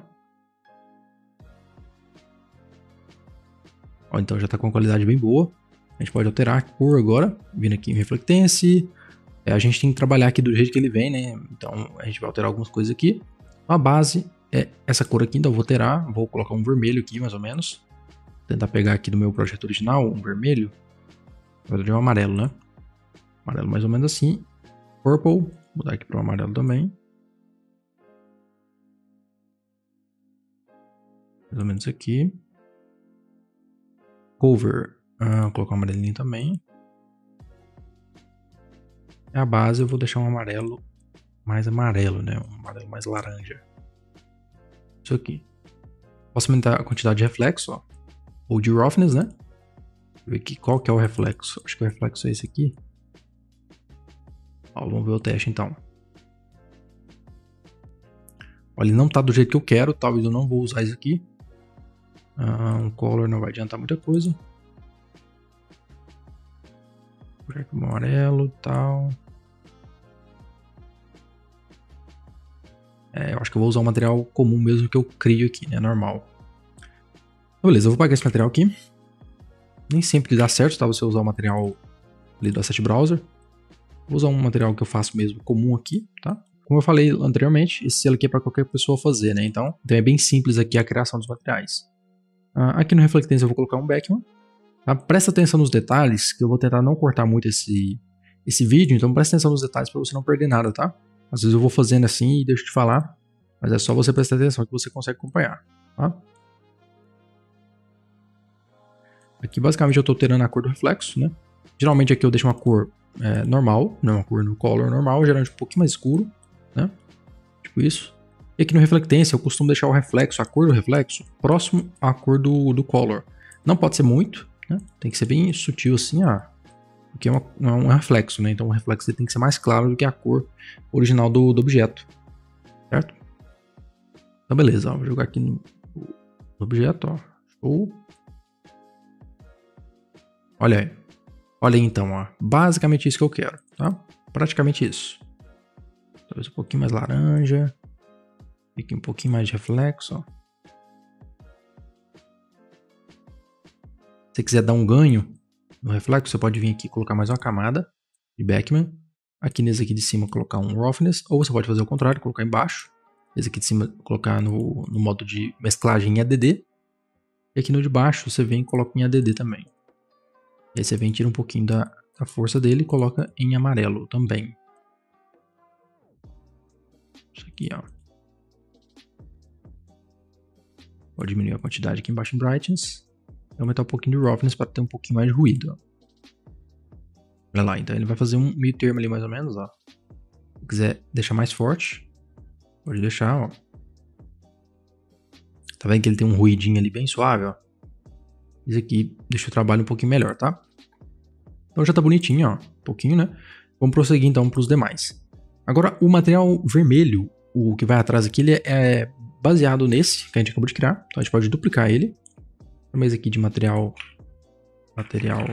S2: Ó, então já tá com uma qualidade bem boa. A gente pode alterar a cor agora, vindo aqui em Reflectance. É, a gente tem que trabalhar aqui do jeito que ele vem, né? Então a gente vai alterar algumas coisas aqui. A base é essa cor aqui, então eu vou alterar. Vou colocar um vermelho aqui, mais ou menos. Tentar pegar aqui do meu projeto original, um vermelho. Na verdade é um amarelo, né? Amarelo mais ou menos assim. Purple, vou mudar aqui para o amarelo também. Mais ou menos aqui. Cover, ah, vou colocar um amarelinho também. E a base eu vou deixar um amarelo mais amarelo, né? Um amarelo mais laranja. Isso aqui. Posso aumentar a quantidade de reflexo, ó. Ou de roughness, né? Ver aqui qual que é o reflexo. Acho que o reflexo é esse aqui. Ó, vamos ver o teste então. Olha, ele não tá do jeito que eu quero, talvez eu não vou usar isso aqui. Ah, um color não vai adiantar muita coisa. Black amarelo e tal. É, eu acho que eu vou usar o material comum mesmo que eu crio aqui, né? Normal. Então, beleza, eu vou pagar esse material aqui. Nem sempre dá certo, tá? Você usar o material ali do Asset Browser. Vou usar um material que eu faço mesmo comum aqui, tá? Como eu falei anteriormente, esse selo aqui é para qualquer pessoa fazer, né? Então, então é bem simples aqui a criação dos materiais. Uh, aqui no Reflectance eu vou colocar um backman. Tá? Presta atenção nos detalhes, que eu vou tentar não cortar muito esse, esse vídeo, então presta atenção nos detalhes para você não perder nada, tá? Às vezes eu vou fazendo assim e deixo de falar, mas é só você prestar atenção que você consegue acompanhar, tá? Aqui basicamente eu estou alterando a cor do reflexo, né? Geralmente aqui eu deixo uma cor é, normal, não é uma cor no color normal, geralmente um pouquinho mais escuro, né? Tipo isso. E aqui no reflectância eu costumo deixar o reflexo, a cor do reflexo, próximo à cor do, do color. Não pode ser muito, né? Tem que ser bem sutil assim, ah, porque é, uma, é um reflexo, né? Então o reflexo tem que ser mais claro do que a cor original do, do objeto, certo? Então beleza, ó, vou jogar aqui no, no objeto, ó. Show. Olha aí. Olha aí então, ó. basicamente isso que eu quero, tá? Praticamente isso. Talvez um pouquinho mais laranja. Fique um pouquinho mais de reflexo, ó. Se você quiser dar um ganho no reflexo, você pode vir aqui e colocar mais uma camada de Beckman. Aqui nesse aqui de cima colocar um Roughness, ou você pode fazer o contrário, colocar embaixo. Esse aqui de cima colocar no, no modo de mesclagem em ADD. E aqui no de baixo você vem e coloca em ADD também. E aí você vem tira um pouquinho da, da força dele e coloca em amarelo também. Isso aqui, ó. Vou diminuir a quantidade aqui embaixo em brightness. E aumentar um pouquinho de roughness para ter um pouquinho mais de ruído, ó. Olha lá, então ele vai fazer um meio termo ali mais ou menos, ó. Se quiser deixar mais forte, pode deixar, ó. Tá vendo que ele tem um ruidinho ali bem suave, ó. Esse aqui deixa o trabalho um pouquinho melhor, tá? Então já tá bonitinho, ó. Um pouquinho, né? Vamos prosseguir então para os demais. Agora, o material vermelho, o que vai atrás aqui, ele é baseado nesse que a gente acabou de criar. Então a gente pode duplicar ele. Mas aqui de material, material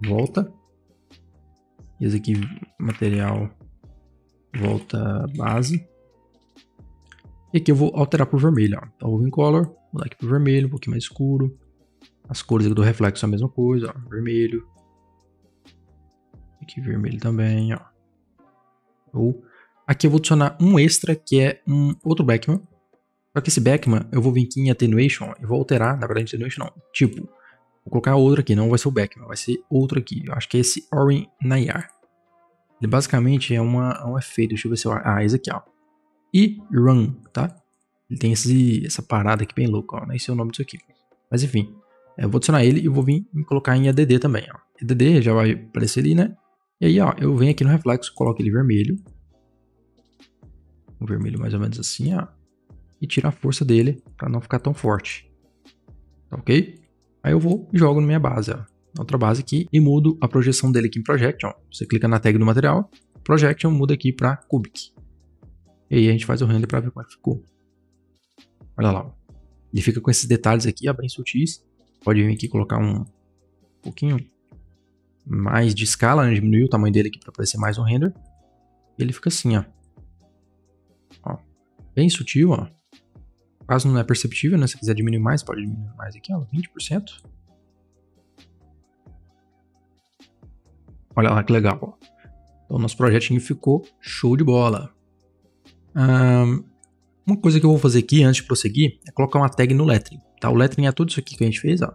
S2: volta. E esse aqui, material volta base. E aqui eu vou alterar por vermelho, ó. Então eu vou em color, mudar aqui pro vermelho, um pouquinho mais escuro. As cores do reflexo são a mesma coisa, ó. Vermelho. Aqui vermelho também, ó. Ou aqui eu vou adicionar um extra que é um outro Beckman. Só que esse Beckman, eu vou vir aqui em Attenuation e vou alterar, na verdade Attenuation não, tipo, vou colocar outro aqui, não vai ser o Beckman, vai ser outro aqui. Eu acho que é esse Orin Nayar. Ele basicamente é uma, é um efeito, deixa eu ver se eu... Ah, esse aqui, ó. E Run, tá? Ele tem esse, essa parada aqui bem louca, ó. Nem sei o nome disso aqui. Mas enfim, eu vou adicionar ele e vou vir colocar em ADD também, ó. ADD já vai aparecer ali, né? E aí, ó, eu venho aqui no reflexo, coloco ele vermelho. Um vermelho mais ou menos assim, ó. E tiro a força dele para não ficar tão forte. Tá ok? Aí eu vou e jogo na minha base, ó. Outra base aqui e mudo a projeção dele aqui em Projection. Você clica na tag do material, Projection muda aqui para Cubic. E aí a gente faz o render para ver como é que ficou. Olha lá. Ó. Ele fica com esses detalhes aqui, ó, bem sutis. Pode vir aqui colocar um pouquinho mais de escala, né? diminuir o tamanho dele aqui para aparecer mais um render. Ele fica assim, ó. ó. Bem sutil, ó. Quase não é perceptível, né? Se quiser diminuir mais, pode diminuir mais aqui, ó, 20%. Olha lá que legal, ó. Então, nosso projetinho ficou show de bola. Um, uma coisa que eu vou fazer aqui antes de prosseguir é colocar uma tag no lettering. Tá? O lettering é tudo isso aqui que a gente fez, ó.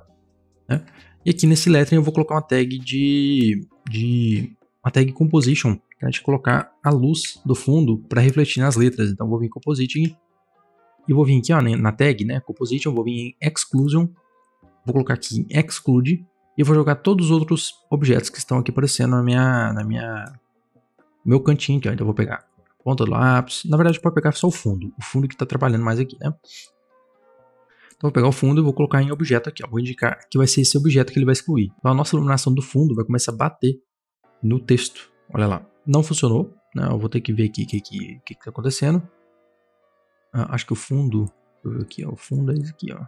S2: Né? E aqui nesse lettering eu vou colocar uma tag de, de uma tag composition, para a gente colocar a luz do fundo para refletir nas letras. Então vou vir em compositing e vou vir aqui ó, na tag, né, composition, vou vir em exclusion, vou colocar aqui em exclude e vou jogar todos os outros objetos que estão aqui aparecendo na minha na minha meu cantinho aqui, ó. Então vou pegar ponta do lápis, na verdade pode pegar só o fundo, o fundo que está trabalhando mais aqui, né? Então vou pegar o fundo e vou colocar em objeto aqui, ó. Vou indicar que vai ser esse objeto que ele vai excluir. Então a nossa iluminação do fundo vai começar a bater no texto. Olha lá. Não funcionou, né? Eu vou ter que ver aqui o que, que, que, que tá acontecendo. Ah, acho que o fundo, deixa eu ver aqui, ó. O fundo é esse aqui, ó.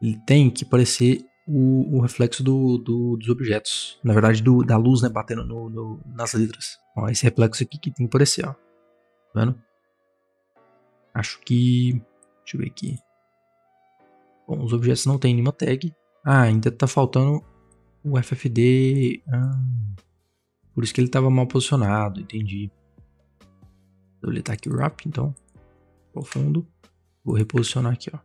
S2: Ele tem que parecer o, o reflexo do, do, dos objetos. Na verdade, do, da luz, né? Batendo no, no, nas letras. Ó, esse reflexo aqui que tem que aparecer, ó. Tá vendo? Acho que... Deixa eu ver aqui. Bom, os objetos não tem nenhuma tag. Ah, ainda tá faltando o FFD. Ah, por isso que ele estava mal posicionado, entendi. Vou deletar aqui o wrap, então. Vou fundo. Vou reposicionar aqui, ó.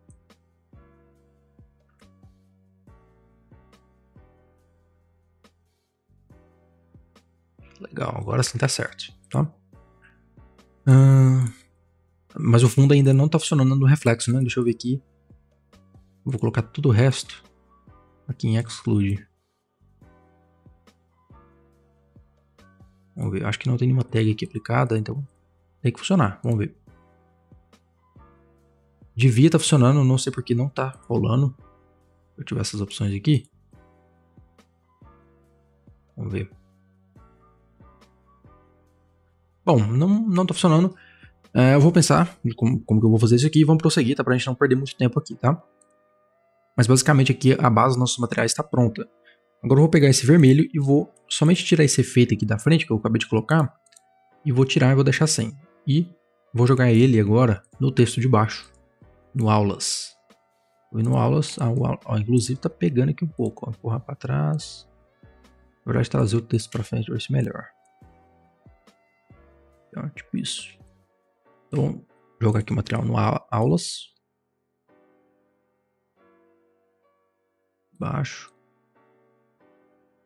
S2: Legal, agora sim tá certo, tá? Ah, mas o fundo ainda não tá funcionando no reflexo, né? Deixa eu ver aqui. Vou colocar tudo o resto aqui em exclude. Vamos ver, acho que não tem nenhuma tag aqui aplicada, então tem que funcionar, vamos ver. Devia estar tá funcionando, não sei porque não está rolando. Se eu tiver essas opções aqui. Vamos ver. Bom, não, não tá funcionando. É, eu vou pensar como, como que eu vou fazer isso aqui e vamos prosseguir, tá? Pra gente não perder muito tempo aqui, tá? Mas basicamente aqui a base dos nossos materiais está pronta. Agora eu vou pegar esse vermelho e vou somente tirar esse efeito aqui da frente que eu acabei de colocar. E vou tirar e vou deixar sem. E vou jogar ele agora no texto de baixo, no aulas. Vou no aulas, ah, ó, inclusive tá pegando aqui um pouco, ó, empurrar para trás. Na verdade, trazer o texto para frente vai ser melhor. Então, tipo isso. Então, jogar aqui o material no aulas. Baixo.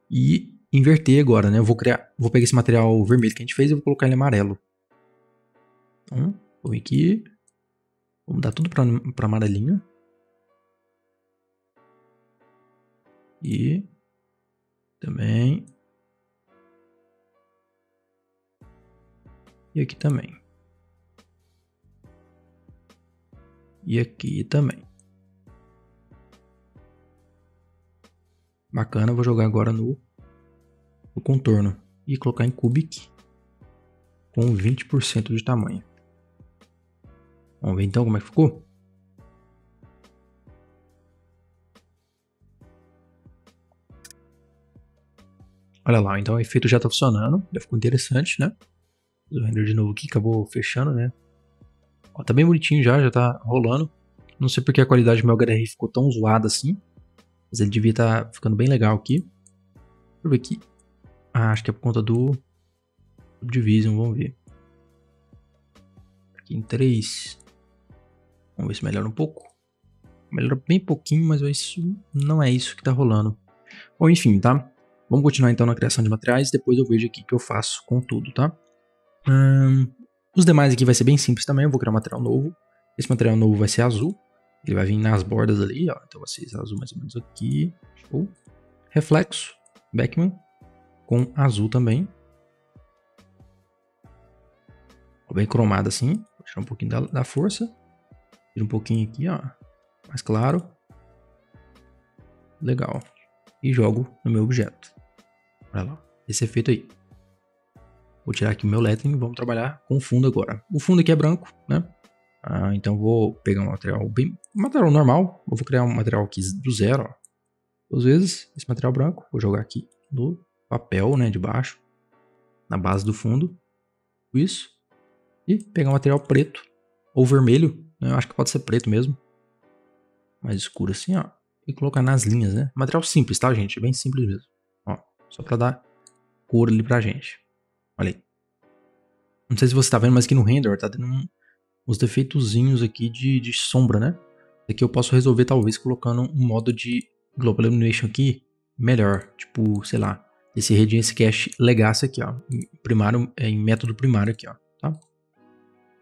S2: E inverter agora, né? Eu vou criar, vou pegar esse material vermelho que a gente fez e vou colocar ele amarelo. Então, vou vir aqui. Vamos dar tudo para amarelinho. E também. E aqui também. E aqui também. Bacana, vou jogar agora no, no contorno e colocar em cubic com 20% de tamanho. Vamos ver então como é que ficou? Olha lá, então o efeito já está funcionando, já ficou interessante, né? O render de novo aqui acabou fechando, né? Ó, tá bem bonitinho já, já tá rolando. Não sei porque a qualidade do meu HDR ficou tão zoada assim. Mas ele devia estar tá ficando bem legal aqui. Deixa eu ver aqui. Ah, acho que é por conta do Division, vamos ver. Aqui em 3. Vamos ver se melhora um pouco. Melhora bem pouquinho, mas isso não é isso que tá rolando. Bom, enfim, tá? Vamos continuar então na criação de materiais, depois eu vejo aqui o que eu faço com tudo, tá? Hum, os demais aqui vai ser bem simples também, eu vou criar um material novo. Esse material novo vai ser azul. Ele vai vir nas bordas ali, ó. Então vai ser azul mais ou menos aqui. Show. Reflexo, Beckman, com azul também. Bem cromado assim. Vou tirar um pouquinho da, da força. Tira um pouquinho aqui, ó. Mais claro. Legal. E jogo no meu objeto. Olha lá. Esse efeito aí. Vou tirar aqui o meu lettering vamos trabalhar com o fundo agora. O fundo aqui é branco, né? Ah, então vou pegar um material bem... Um material normal. Eu vou criar um material aqui do zero, ó. Duas vezes esse material branco. Vou jogar aqui no papel, né, de baixo. Na base do fundo. Isso. E pegar um material preto. Ou vermelho. Né? Eu acho que pode ser preto mesmo. Mais escuro assim, ó. E colocar nas linhas, né? Material simples, tá, gente? Bem simples mesmo. Ó, só pra dar cor ali pra gente. Olha aí. Não sei se você tá vendo, mas aqui no render tá tendo um, uns defeitozinhos aqui de, de sombra, né? Aqui eu posso resolver talvez colocando um modo de Global Illumination aqui melhor. Tipo, sei lá, esse Radiance Cache legasse aqui, ó. Primário, é, em método primário aqui, ó. Tá?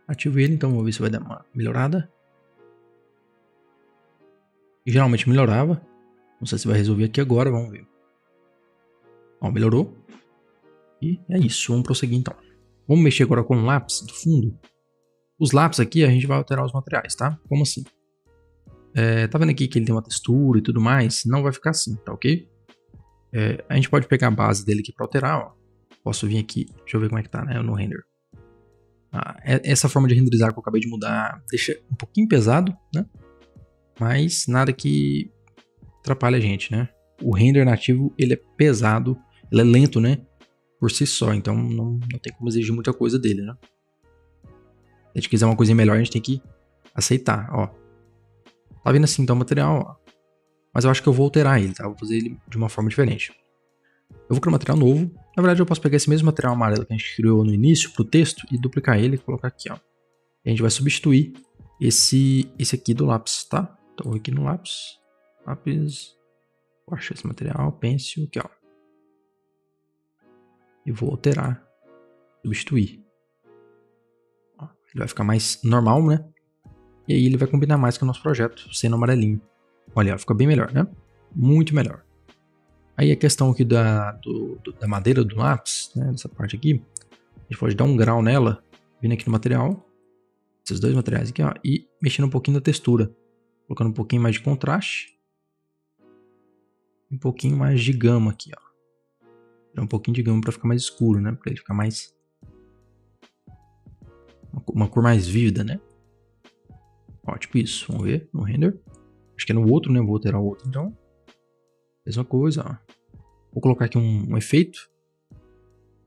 S2: Ativo ele, então vou ver se vai dar uma melhorada. Geralmente melhorava. Não sei se vai resolver aqui agora, vamos ver. Ó, melhorou. E é isso, vamos prosseguir então. Vamos mexer agora com o lápis do fundo. Os lápis aqui a gente vai alterar os materiais, tá? Como assim? É, tá vendo aqui que ele tem uma textura e tudo mais? Não vai ficar assim, tá ok? É, a gente pode pegar a base dele aqui para alterar, ó. Posso vir aqui, deixa eu ver como é que tá, né, no render. Ah, é, essa forma de renderizar que eu acabei de mudar deixa um pouquinho pesado, né? Mas nada que atrapalhe a gente, né? O render nativo, ele é pesado, ele é lento, né? por si só, então não, não tem como exigir muita coisa dele, né? A gente quiser uma coisinha melhor, a gente tem que aceitar, ó. Tá vendo assim, então o material, ó. Mas eu acho que eu vou alterar ele, tá? Vou fazer ele de uma forma diferente. Eu vou criar um material novo. Na verdade, eu posso pegar esse mesmo material amarelo que a gente criou no início pro texto e duplicar ele e colocar aqui, ó. E a gente vai substituir esse, esse aqui do lápis, tá? Então, aqui no lápis. Lápis. Achar esse material, pencil, aqui, ó e vou alterar, substituir. Ele vai ficar mais normal, né? E aí ele vai combinar mais com o nosso projeto, sendo amarelinho. Olha, fica bem melhor, né? Muito melhor. Aí a questão aqui da, do, do, da madeira do lápis, né? Dessa parte aqui. A gente pode dar um grau nela, vindo aqui no material. Esses dois materiais aqui, ó. E mexendo um pouquinho na textura. Colocando um pouquinho mais de contraste. Um pouquinho mais de gama aqui, ó um pouquinho de gama para ficar mais escuro, né? Para ele ficar mais uma cor mais vívida, né? Ó, tipo isso. Vamos ver no render. Acho que é no outro, né? Vou alterar o outro, então. Mesma coisa, ó. Vou colocar aqui um, um efeito.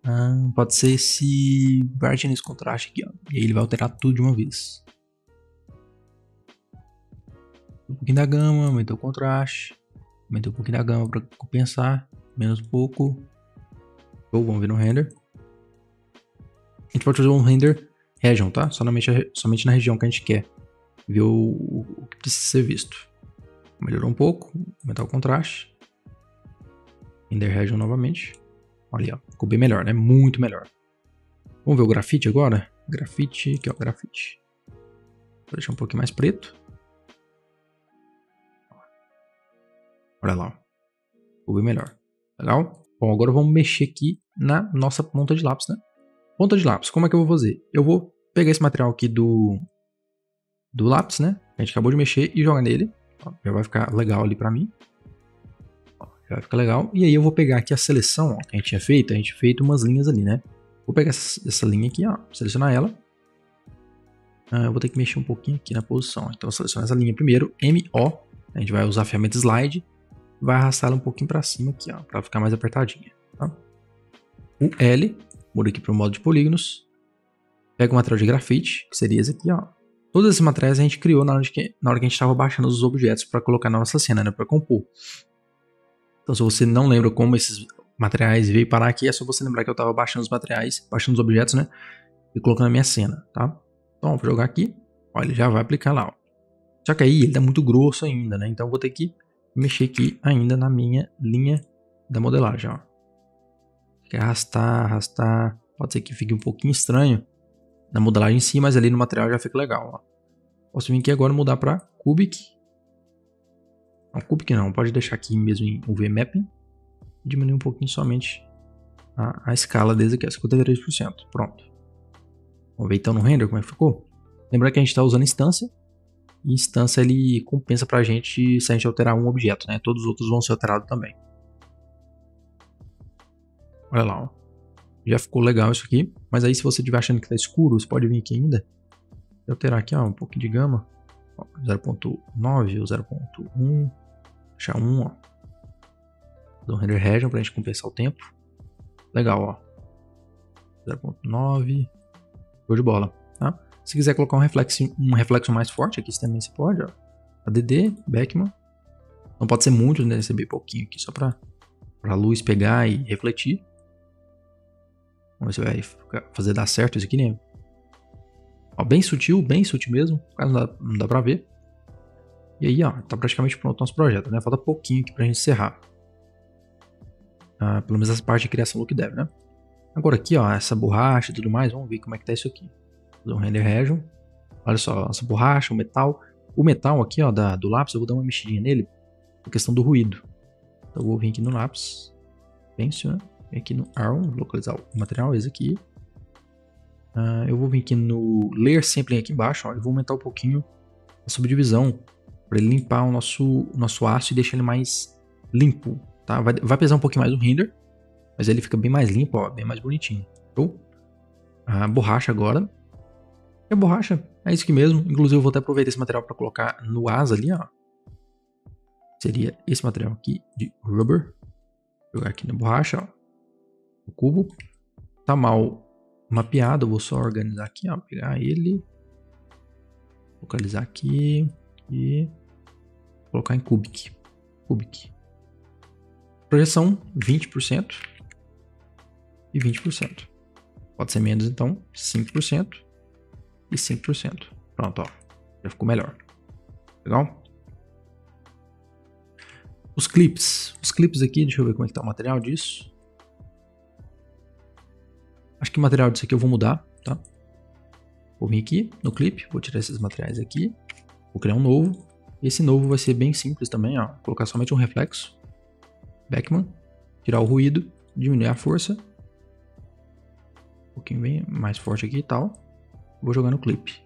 S2: Ah, pode ser esse brightness contraste aqui, ó. E aí ele vai alterar tudo de uma vez. Um pouquinho da gama, aumentou o contraste. Aumentei um pouquinho da gama para compensar. Menos um pouco. Ou vamos ver no render. A gente pode fazer um render region, tá? Somente, somente na região que a gente quer ver o, o que precisa ser visto. Melhorou um pouco, aumentar o contraste. Render region novamente. Olha, ó, ficou bem melhor, né? Muito melhor. Vamos ver o grafite agora? Grafite, aqui ó, grafite. Vou deixar um pouquinho mais preto. Olha lá, ficou bem melhor. Legal? Bom, agora vamos mexer aqui na nossa ponta de lápis, né? Ponta de lápis, como é que eu vou fazer? Eu vou pegar esse material aqui do, do lápis, né? A gente acabou de mexer e jogar nele. Já vai ficar legal ali pra mim. Já vai ficar legal. E aí eu vou pegar aqui a seleção ó, que a gente tinha feito. A gente feito umas linhas ali, né? Vou pegar essa, essa linha aqui, ó, selecionar ela. Ah, eu vou ter que mexer um pouquinho aqui na posição. Então, selecionar essa linha primeiro, MO. A gente vai usar a ferramenta Slide. Vai arrastar ela um pouquinho para cima aqui, ó, para ficar mais apertadinha. Tá? O L, muda aqui para o modo de polígonos. Pega o material de grafite, que seria esse aqui, ó. Todos esses materiais a gente criou na hora, que, na hora que a gente estava baixando os objetos para colocar na nossa cena, né, para compor. Então, se você não lembra como esses materiais veio parar aqui, é só você lembrar que eu estava baixando os materiais, baixando os objetos, né, e colocando na minha cena, tá? Então, vou jogar aqui, ó, ele já vai aplicar lá, ó. Só que aí ele tá muito grosso ainda, né, então eu vou ter que mexer aqui ainda na minha linha da modelagem, ó. Quer arrastar, arrastar, pode ser que fique um pouquinho estranho, na modelagem em si, mas ali no material já fica legal. Ó. Posso vir aqui agora mudar para Cubic. Não, Cubic não, pode deixar aqui mesmo em UV Mapping. Diminuir um pouquinho somente a, a escala desde aqui, a 53%. Pronto. Vamos ver então no render como é que ficou. Lembra que a gente está usando instância. E instância ele compensa para a gente se a gente alterar um objeto, né? Todos os outros vão ser alterados também. Olha lá, ó já ficou legal isso aqui. Mas aí se você estiver achando que está escuro, você pode vir aqui ainda e alterar aqui ó, um pouquinho de gama. 0.9 ou 0.1. Deixar 1, ó. Fazer um render region para a gente compensar o tempo. Legal, ó. 0.9. Show de bola, tá? Se quiser colocar um reflexo, um reflexo mais forte, aqui também você pode, ó. ADD, Beckman. Não pode ser muito, né? Receber pouquinho aqui, só para a luz pegar e refletir. Vamos ver se vai fazer dar certo isso aqui, né? Ó, bem sutil, bem sutil mesmo. Não dá, não dá pra ver. E aí, ó, tá praticamente pronto o nosso projeto, né? Falta pouquinho aqui pra gente encerrar. Ah, pelo menos essa parte de criação look dev, né? Agora aqui, ó, essa borracha e tudo mais, vamos ver como é que tá isso aqui. Vou dar um render region. Olha só, essa borracha, o metal. O metal aqui, ó, da, do lápis, eu vou dar uma mexidinha nele por questão do ruído. Então eu vou vir aqui no lápis. Penso, né? Aqui no ARM, localizar o material, esse aqui. Uh, eu vou vir aqui no Layer Sampling aqui embaixo, ó, e vou aumentar um pouquinho a subdivisão para ele limpar o nosso, nosso aço e deixar ele mais limpo, tá? Vai, vai pesar um pouquinho mais o render, mas ele fica bem mais limpo, ó, bem mais bonitinho. Show? A borracha agora. E a borracha é isso aqui mesmo. Inclusive eu vou até aproveitar esse material para colocar no asa ali, ó. Seria esse material aqui de rubber. Vou jogar aqui na borracha, ó o cubo. Tá mal mapeado, vou só organizar aqui, ó, pegar ele, localizar aqui e colocar em cubic. Cubic. Projeção 20% e 20%. Pode ser menos então, 5% e 5%. Pronto, ó. Já ficou melhor. Legal? Os clips. Os clips aqui, deixa eu ver como é que tá o material disso. Acho que material disso aqui eu vou mudar, tá? Vou vir aqui no clipe, vou tirar esses materiais aqui, vou criar um novo. Esse novo vai ser bem simples também, ó. Vou colocar somente um reflexo, Beckman, tirar o ruído, diminuir a força, um pouquinho bem mais forte aqui e tal. Vou jogar no clipe.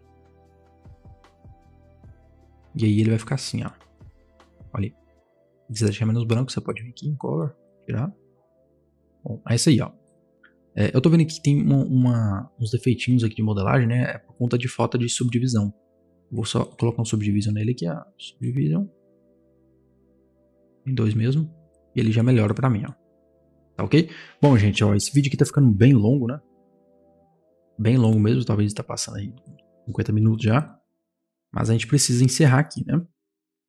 S2: E aí ele vai ficar assim, ó. Olha. Se quiser deixar menos branco, você pode vir aqui em color, tirar. Bom, é isso aí, ó. É, eu tô vendo que tem uma, uma, uns defeitinhos aqui de modelagem, né? É por conta de falta de subdivisão. Vou só colocar um subdivision nele aqui, ó. Subdivision. Em dois mesmo. E ele já melhora pra mim, ó. Tá ok? Bom, gente, ó, esse vídeo aqui tá ficando bem longo, né? Bem longo mesmo, talvez tá passando aí 50 minutos já. Mas a gente precisa encerrar aqui, né?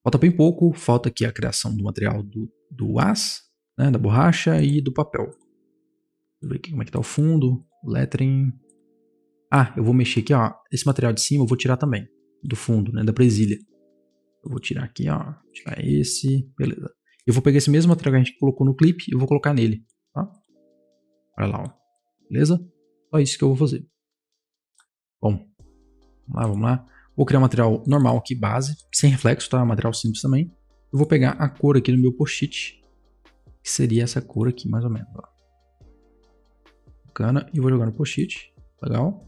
S2: Falta bem pouco, falta aqui a criação do material do, do as, né, da borracha e do papel. Ver aqui como é que tá o fundo, lettering. Ah, eu vou mexer aqui, ó. Esse material de cima eu vou tirar também, do fundo, né, da presilha. Eu vou tirar aqui, ó, tirar esse, beleza. Eu vou pegar esse mesmo material que a gente colocou no clipe e vou colocar nele, tá? Olha lá, ó. Beleza? Só isso que eu vou fazer. Bom, vamos lá, vamos lá. Vou criar um material normal aqui, base, sem reflexo, tá? Material simples também. Eu vou pegar a cor aqui no meu post-it, que seria essa cor aqui, mais ou menos, ó. Bacana. E vou jogar no post-it, legal.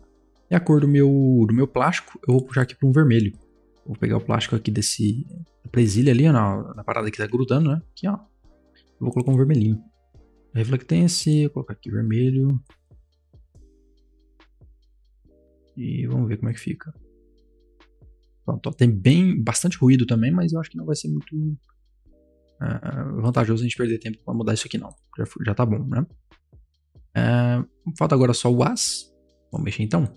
S2: E a cor do meu, do meu plástico, eu vou puxar aqui para um vermelho. Vou pegar o plástico aqui desse presilha ali, na, na parada que tá grudando, né? Aqui, ó. Eu vou colocar um vermelhinho. Reflectância, vou colocar aqui vermelho. E vamos ver como é que fica. Pronto, tem bem, bastante ruído também, mas eu acho que não vai ser muito uh, vantajoso a gente perder tempo para mudar isso aqui não. Já, já tá bom, né? Uh, falta agora só o as. Vamos mexer então.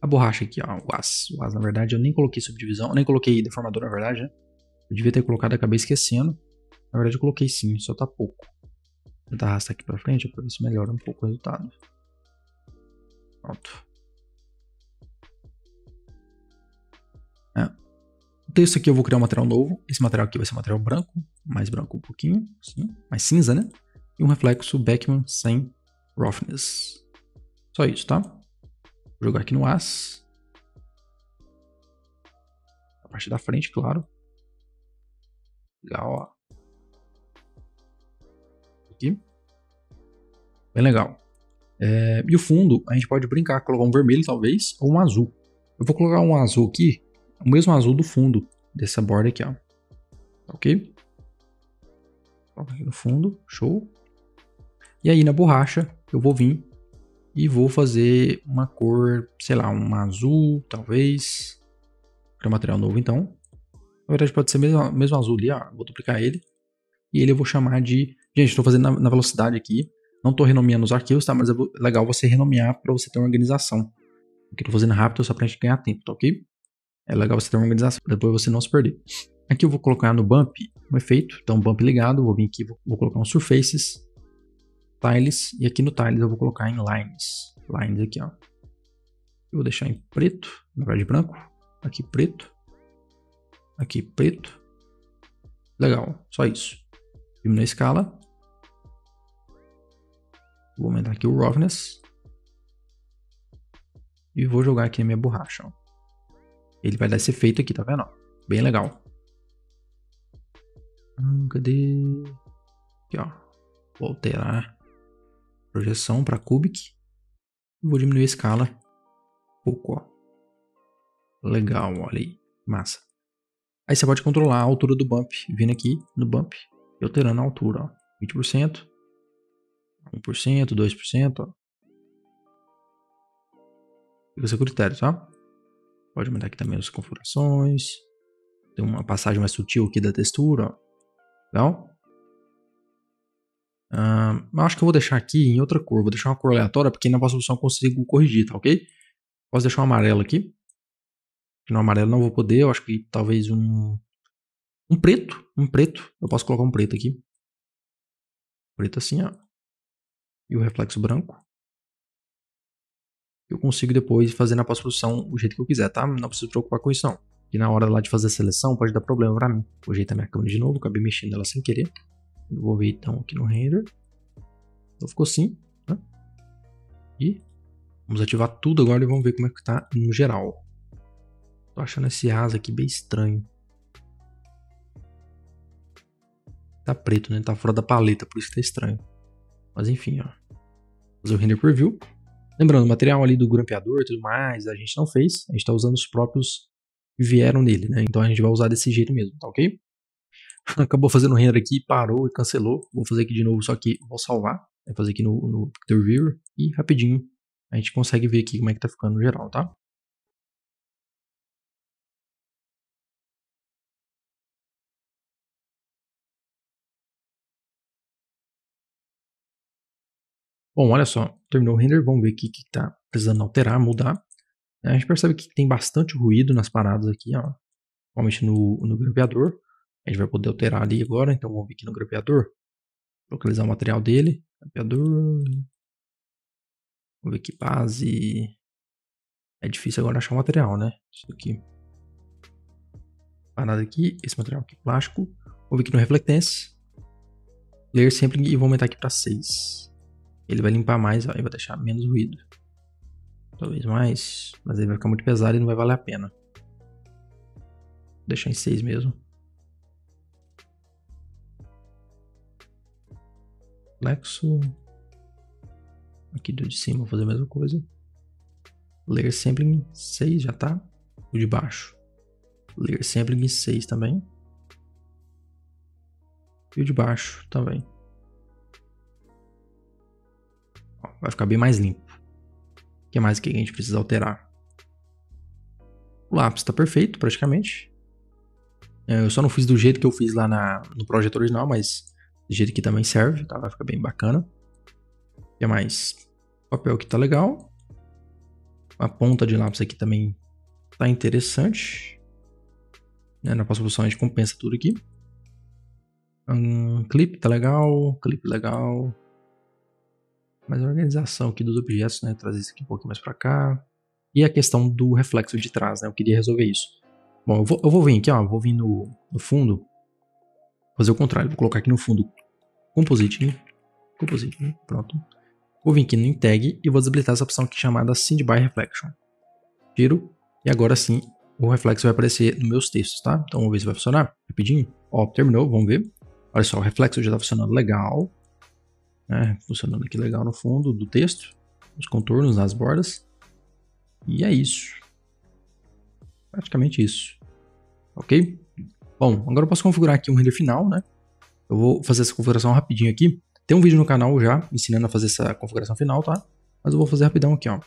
S2: A borracha aqui, ó, o as. O as, na verdade, eu nem coloquei subdivisão, nem coloquei deformador, na verdade, né? Eu devia ter colocado, acabei esquecendo. Na verdade, eu coloquei sim, só tá pouco. Vou tentar arrastar aqui pra frente pra ver se melhora um pouco o resultado. Pronto. O texto aqui eu vou criar um material novo. Esse material aqui vai ser material branco, mais branco um pouquinho, assim, mais cinza, né? E um reflexo Beckman sem roughness. Só isso, tá? Vou jogar aqui no as. A parte da frente, claro. Legal, ó. Aqui. Bem legal. É, e o fundo, a gente pode brincar, colocar um vermelho talvez, ou um azul. Eu vou colocar um azul aqui, o mesmo azul do fundo dessa borda aqui, ó. Ok? Coloca aqui no fundo, show. E aí na borracha eu vou vir e vou fazer uma cor, sei lá, um azul, talvez. Para material novo então. Na verdade pode ser mesmo, mesmo azul ali, ó. Vou duplicar ele. E ele eu vou chamar de... Gente, estou fazendo na, na, velocidade aqui. Não estou renomeando os arquivos, tá? Mas é legal você renomear para você ter uma organização. Porque estou fazendo rápido só para a gente ganhar tempo, tá ok? É legal você ter uma organização, depois você não se perder. Aqui eu vou colocar no bump um efeito, então bump ligado, vou vir aqui, vou, vou colocar um surfaces, tiles, e aqui no tiles eu vou colocar em lines, lines aqui ó. Eu vou deixar em preto, na verdade branco, aqui preto, aqui preto, legal, só isso. Diminuir a escala, vou aumentar aqui o roughness, e vou jogar aqui a minha borracha, ó. Ele vai dar esse efeito aqui, tá vendo? Bem legal. Hum, cadê? Aqui, ó. Vou alterar projeção para cubic. Vou diminuir a escala um pouco, ó. Legal, olha aí. Massa. Aí você pode controlar a altura do bump, vindo aqui no bump e alterando a altura, ó. 20%, 1%, 2%, ó. Fica seu critério, tá? Pode mudar aqui também as configurações. Tem uma passagem mais sutil aqui da textura. Ó. Legal? Uh, acho que eu vou deixar aqui em outra cor. Vou deixar uma cor aleatória, porque na próxima opção eu consigo corrigir, tá ok? Posso deixar um amarelo aqui. No amarelo não vou poder. Eu acho que talvez um... Um preto. Um preto. Eu posso colocar um preto aqui. Preto assim, ó. E o reflexo branco eu consigo depois fazer na pós-produção o jeito que eu quiser, tá? Não preciso preocupar com isso não. E na hora lá de fazer a seleção pode dar problema para mim. Vou ajeitar minha câmera de novo, acabei mexendo ela sem querer. Vou ver então aqui no render. Então ficou assim, né? E vamos ativar tudo agora e vamos ver como é que tá no geral. Tô achando esse asa aqui bem estranho. Tá preto, né? Tá fora da paleta, por isso que tá estranho. Mas enfim, ó. Fazer o render preview. Lembrando, o material ali do grampeador e tudo mais, a gente não fez, a gente está usando os próprios que vieram nele, né? Então a gente vai usar desse jeito mesmo, tá ok? (laughs) Acabou fazendo render aqui, parou e cancelou. Vou fazer aqui de novo, só que vou salvar. Vou fazer aqui no, no Picture Viewer e rapidinho a gente consegue ver aqui como é que tá ficando no geral, tá? Bom, olha só, terminou o render, vamos ver aqui o que está precisando alterar, mudar. A gente percebe que tem bastante ruído nas paradas aqui, ó, principalmente no, no. A gente vai poder alterar ali agora, então vamos vir aqui no grampeador, localizar o material dele, grampeador, vamos ver aqui, base, é difícil agora achar o material, né, isso aqui, parada aqui, esse material aqui, plástico, vou vir aqui no reflectance, ler sempre e vou aumentar aqui para 6. Ele vai limpar mais, ó, e vai deixar menos ruído. Talvez mais, mas ele vai ficar muito pesado e não vai valer a pena. Vou deixar em 6 mesmo. Flexo. Aqui do de cima vou fazer a mesma coisa. Layer Sampling 6 já tá. O de baixo. Layer Sampling 6 também. E o de baixo também. Ó, vai ficar bem mais limpo. O que mais que a gente precisa alterar? O lápis está perfeito, praticamente. É, eu só não fiz do jeito que eu fiz lá na, no projeto original, mas do jeito que também serve, tá? Vai ficar bem bacana. O que mais? Papel aqui tá legal. A ponta de lápis aqui também tá interessante. Né? Na próxima a gente compensa tudo aqui. Um clipe tá legal, clipe legal. Mais organização aqui dos objetos, né? Trazer isso aqui um pouquinho mais para cá. E a questão do reflexo de trás, né? Eu queria resolver isso. Bom, eu vou, eu vou vir aqui, ó. Vou vir no, no fundo. Fazer o contrário. Vou colocar aqui no fundo Composite. Composite. Pronto. Vou vir aqui no Tag e vou desabilitar essa opção aqui chamada Send by Reflection. Tiro. E agora sim o reflexo vai aparecer nos meus textos, tá? Então vamos ver se vai funcionar. Rapidinho. Ó, terminou, vamos ver. Olha só, o reflexo já está funcionando legal. Né? Funcionando aqui legal no fundo do texto. Os contornos nas bordas. E é isso. Praticamente isso. Ok? Bom, agora eu posso configurar aqui um render final, né? Eu vou fazer essa configuração rapidinho aqui. Tem um vídeo no canal já ensinando a fazer essa configuração final, tá? Mas eu vou fazer rapidão aqui, ó.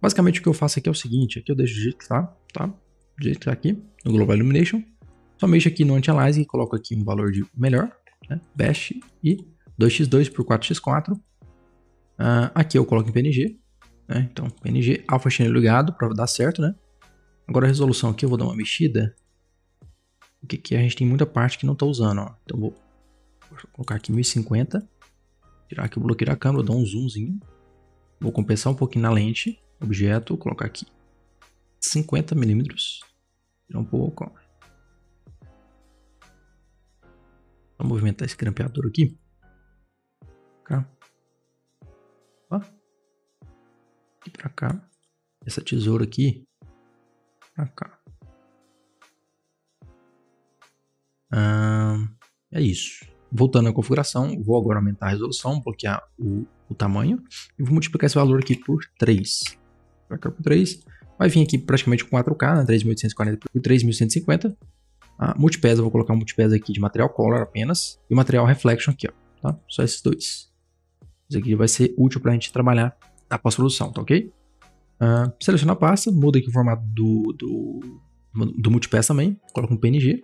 S2: Basicamente o que eu faço aqui é o seguinte, aqui eu deixo do jeito que tá, tá? Do jeito que tá aqui, no Global Illumination. Só mexo aqui no Anti-Aliasing e coloco aqui um valor de melhor, né? Bash e 2x2 por 4x4. Uh, aqui eu coloco em PNG, né? Então, PNG Alpha Channel ligado para dar certo, né? Agora a resolução aqui eu vou dar uma mexida. Porque aqui a gente tem muita parte que não tá usando, ó. Então vou, colocar aqui 1050. Tirar aqui o bloqueio da câmera, dar um zoomzinho. Vou compensar um pouquinho na lente. Objeto, colocar aqui 50 milímetros. Tirar um pouco, ó. Vou movimentar esse grampeador aqui. Cá. Ó. Aqui pra cá. Essa tesoura aqui. Pra cá. Ah, é isso. Voltando à configuração, vou agora aumentar a resolução, bloquear o, o tamanho e vou multiplicar esse valor aqui por 3. Multiplicar por 3. Vai vir aqui praticamente com 4K, né? 3840 por 3150. A multipeso, eu vou colocar um multipeso aqui de material color apenas. E material reflection aqui, ó. Tá? Só esses dois. Isso aqui vai ser útil para a gente trabalhar na pós-produção, tá ok? Seleciona a pasta, muda aqui o formato do, do, do multipeça também. Coloca um PNG.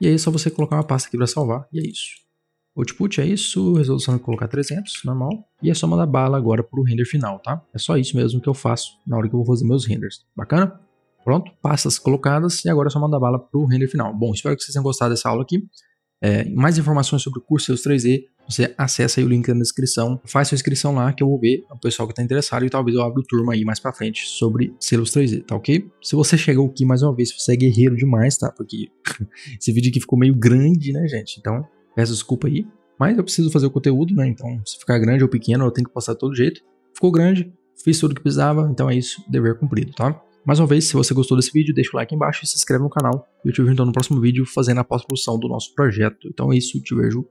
S2: E aí é só você colocar uma pasta aqui para salvar. E é isso. Output é isso, resolução é colocar 300, normal. E é só mandar bala agora para o render final, tá? É só isso mesmo que eu faço na hora que eu vou fazer meus renders. Bacana? Pronto, pastas colocadas e agora é só mandar bala para o render final. Bom, espero que vocês tenham gostado dessa aula aqui. É, mais informações sobre o curso Seus 3D, você acessa aí o link na descrição, faz sua inscrição lá que eu vou ver o pessoal que está interessado e talvez eu abra o turma aí mais para frente sobre selos 3D, tá ok? Se você chegou aqui mais uma vez, você é guerreiro demais, tá? Porque (laughs) esse vídeo aqui ficou meio grande, né, gente? Então, peço desculpa aí, mas eu preciso fazer o conteúdo, né? Então, se ficar grande ou pequeno, eu tenho que postar de todo jeito. Ficou grande, fiz tudo o que precisava, então é isso, dever cumprido, tá? Mais uma vez, se você gostou desse vídeo, deixa o like embaixo e se inscreve no canal. Eu te vejo então no próximo vídeo fazendo a pós-produção do nosso projeto. Então é isso, te vejo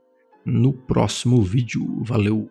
S2: no próximo vídeo. Valeu!